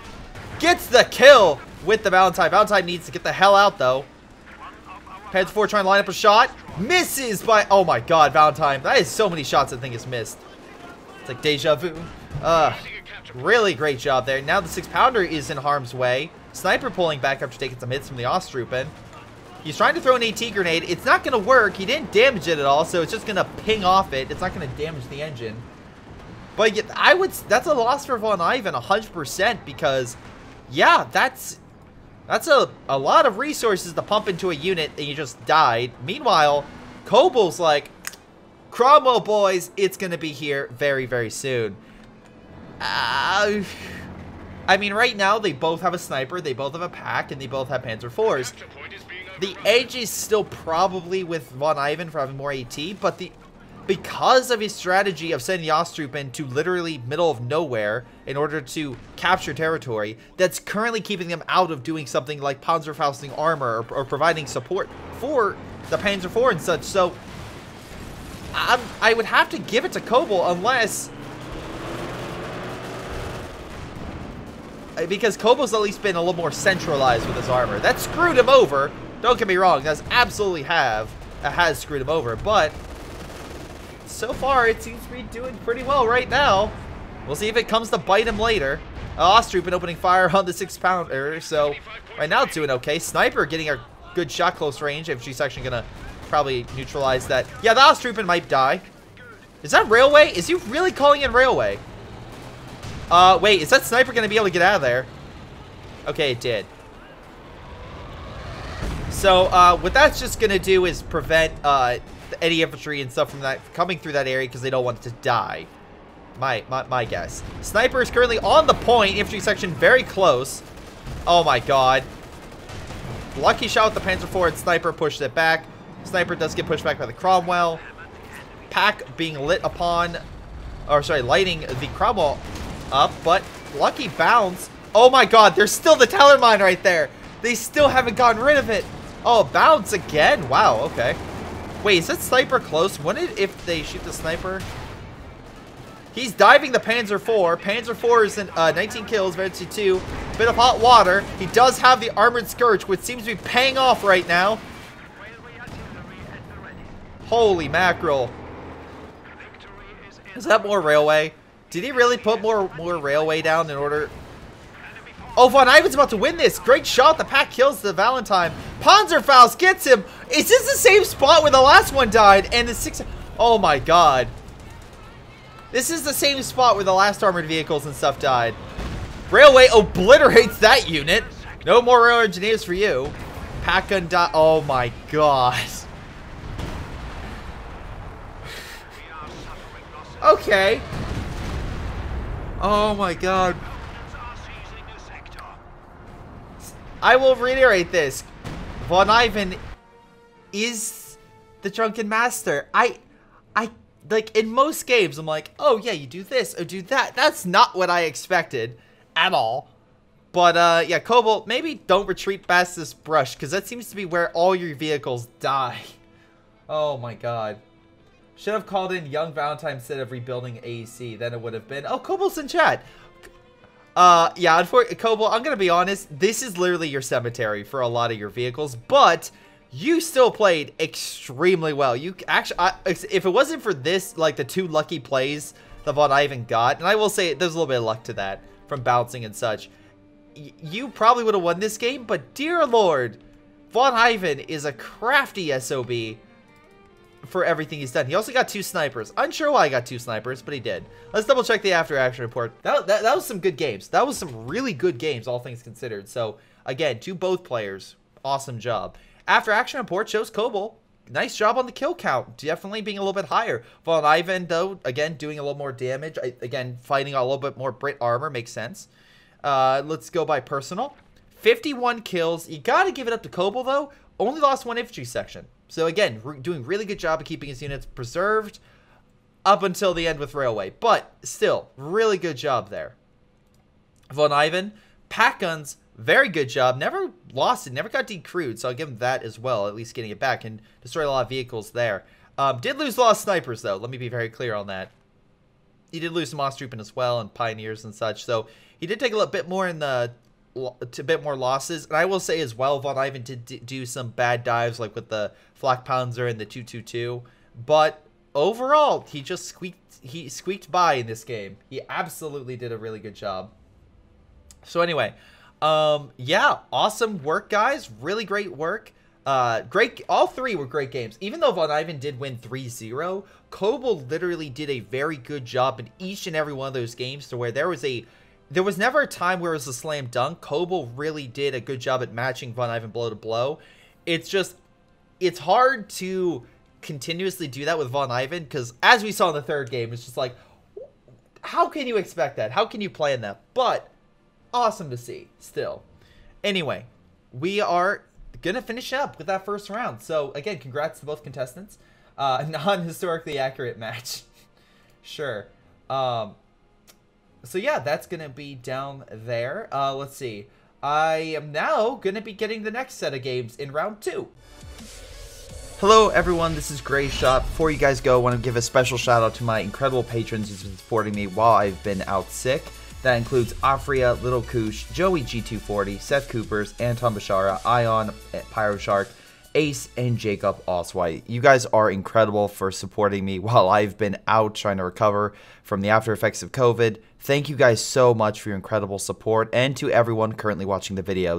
Gets the kill with the Valentine. Valentine needs to get the hell out, though. Panzer IV trying to line up a shot. Misses by... Oh, my God, Valentine. That is so many shots I think is missed. It's like deja vu. Uh, really great job there. Now the six-pounder is in harm's way. Sniper pulling back after taking some hits from the Ostruppen. He's trying to throw an AT grenade. It's not going to work. He didn't damage it at all, so it's just going to ping off it. It's not going to damage the engine. But I would, that's a loss for Von Ivan, 100%, because, yeah, that's, that's a, a lot of resources to pump into a unit and you just died. Meanwhile, Kobal's like, Cromwell boys, it's going to be here very, very soon. Uh, I mean, right now, they both have a sniper, they both have a Pak, and they both have Panzer IVs. The edge is still probably with Von Ivan for having more AT, but the because of his strategy of sending the Ostruppen to literally middle of nowhere in order to capture territory, that's currently keeping them out of doing something like Panzerfausting armor or, or providing support for the Panzer IV and such. So I'm, I would have to give it to Kobal unless because Kobal's at least been a little more centralized with his armor. That screwed him over. Don't get me wrong, that's absolutely have uh, has screwed him over, but so far it seems to be doing pretty well right now. We'll see if it comes to bite him later. Uh, been opening fire on the six pounder, so right now it's doing okay. Sniper getting a good shot close range. If she's actually gonna probably neutralize that. Yeah, the Ostruppen might die. Is that railway? Is he really calling in railway? Uh, wait, is that sniper gonna be able to get out of there? Okay, it did. So, uh, what that's just gonna do is prevent, uh, any infantry and stuff from that coming through that area because they don't want to die. My, my, my guess. Sniper is currently on the point. Infantry section very close. Oh my god. Lucky shot with the Panzer and Sniper pushed it back. Sniper does get pushed back by the Cromwell. Pak being lit upon, or sorry, lighting the Cromwell up, but lucky bounce. Oh my god, there's still the Teller mine right there. They still haven't gotten rid of it. Oh, bounce again. Wow, okay. Wait, is that sniper close? When if they shoot the sniper? He's diving the Panzer IV. Panzer IV is in uh, 19 kills, Veterancy 2. Bit of hot water. He does have the Armored Scourge, which seems to be paying off right now. Holy mackerel. Is that more railway? Did he really put more more railway down in order? Oh, Von Ivan's about to win this. Great shot. The Pak kills the Valentine. Panzerfaust gets him. Is this the same spot where the last one died? And the six... Oh, my God. This is the same spot where the last armored vehicles and stuff died. Railway obliterates that unit. No more railway engineers for you. Pak gun die. Oh, my God. okay. Oh my god. I will reiterate this. Von Ivan is the drunken master. I, I, like, in most games, I'm like, oh yeah, you do this or do that. That's not what I expected at all. But, uh, yeah, Kobal, maybe don't retreat past this brush, because that seems to be where all your vehicles die. Oh my god. Should have called in Young Valentine instead of rebuilding AEC. Then it would have been... Oh, Kobal's in chat. Uh, yeah, Kobal, I'm going to be honest. This is literally your cemetery for a lot of your vehicles. But you still played extremely well. You actually... I, if it wasn't for this, like, the two lucky plays that Von Ivan got... And I will say, there's a little bit of luck to that from bouncing and such. you probably would have won this game. But dear lord, Von Ivan is a crafty SOB for everything he's done. He also got two snipers. Unsure why he got two snipers, but he did. Let's double check the after action report. That, that, that was some good games. That was some really good games, all things considered. So, again, to both players, awesome job. After action report shows Kobal. Nice job on the kill count. Definitely being a little bit higher. Von Ivan, though, again, doing a little more damage. I, again, fighting a little bit more Brit armor makes sense. Uh, let's go by personal. 51 kills. You got to give it up to Kobal, though. Only lost one infantry section. So again, re doing really good job of keeping his units preserved up until the end with Railway. But still, really good job there. Von Ivan, Pak guns, very good job. Never lost it, never got decrewed, so I'll give him that as well, at least getting it back and destroy a lot of vehicles there. Um, did lose a lot of snipers, though. Let me be very clear on that. He did lose some Ostruppen as well and Pioneers and such, so he did take a little bit more in the a bit more losses. And I will say as well, Von Ivan did do some bad dives, like with the Flak Panzer and the 222. But overall, he just squeaked he squeaked by in this game. He absolutely did a really good job. So anyway, um, yeah, awesome work, guys. Really great work. Uh, great. All three were great games. Even though Von Ivan did win 3-0, Kobal literally did a very good job in each and every one of those games to where there was a there was never a time where it was a slam dunk. Kobal really did a good job at matching Von Ivan blow to blow. It's just it's hard to continuously do that with Von Ivan because as we saw in the third game, it's just like how can you expect that? How can you plan that? But awesome to see still. Anyway, we are gonna finish up with that first round. So again, congrats to both contestants. Uh, non-historically accurate match. sure. Um, so yeah, that's gonna be down there. Uh, let's see. I am now gonna be getting the next set of games in round two. Hello everyone, this is Greyshot. Before you guys go, I want to give a special shout out to my incredible patrons who've been supporting me while I've been out sick. That includes Aphyria, Little Koosh, Joey G240, Seth Kuipers, Anton Bishara, Ion, Pyroshark, Ace, and Jakub Ocwieja. You guys are incredible for supporting me while I've been out trying to recover from the after effects of COVID. Thank you guys so much for your incredible support and to everyone currently watching the video.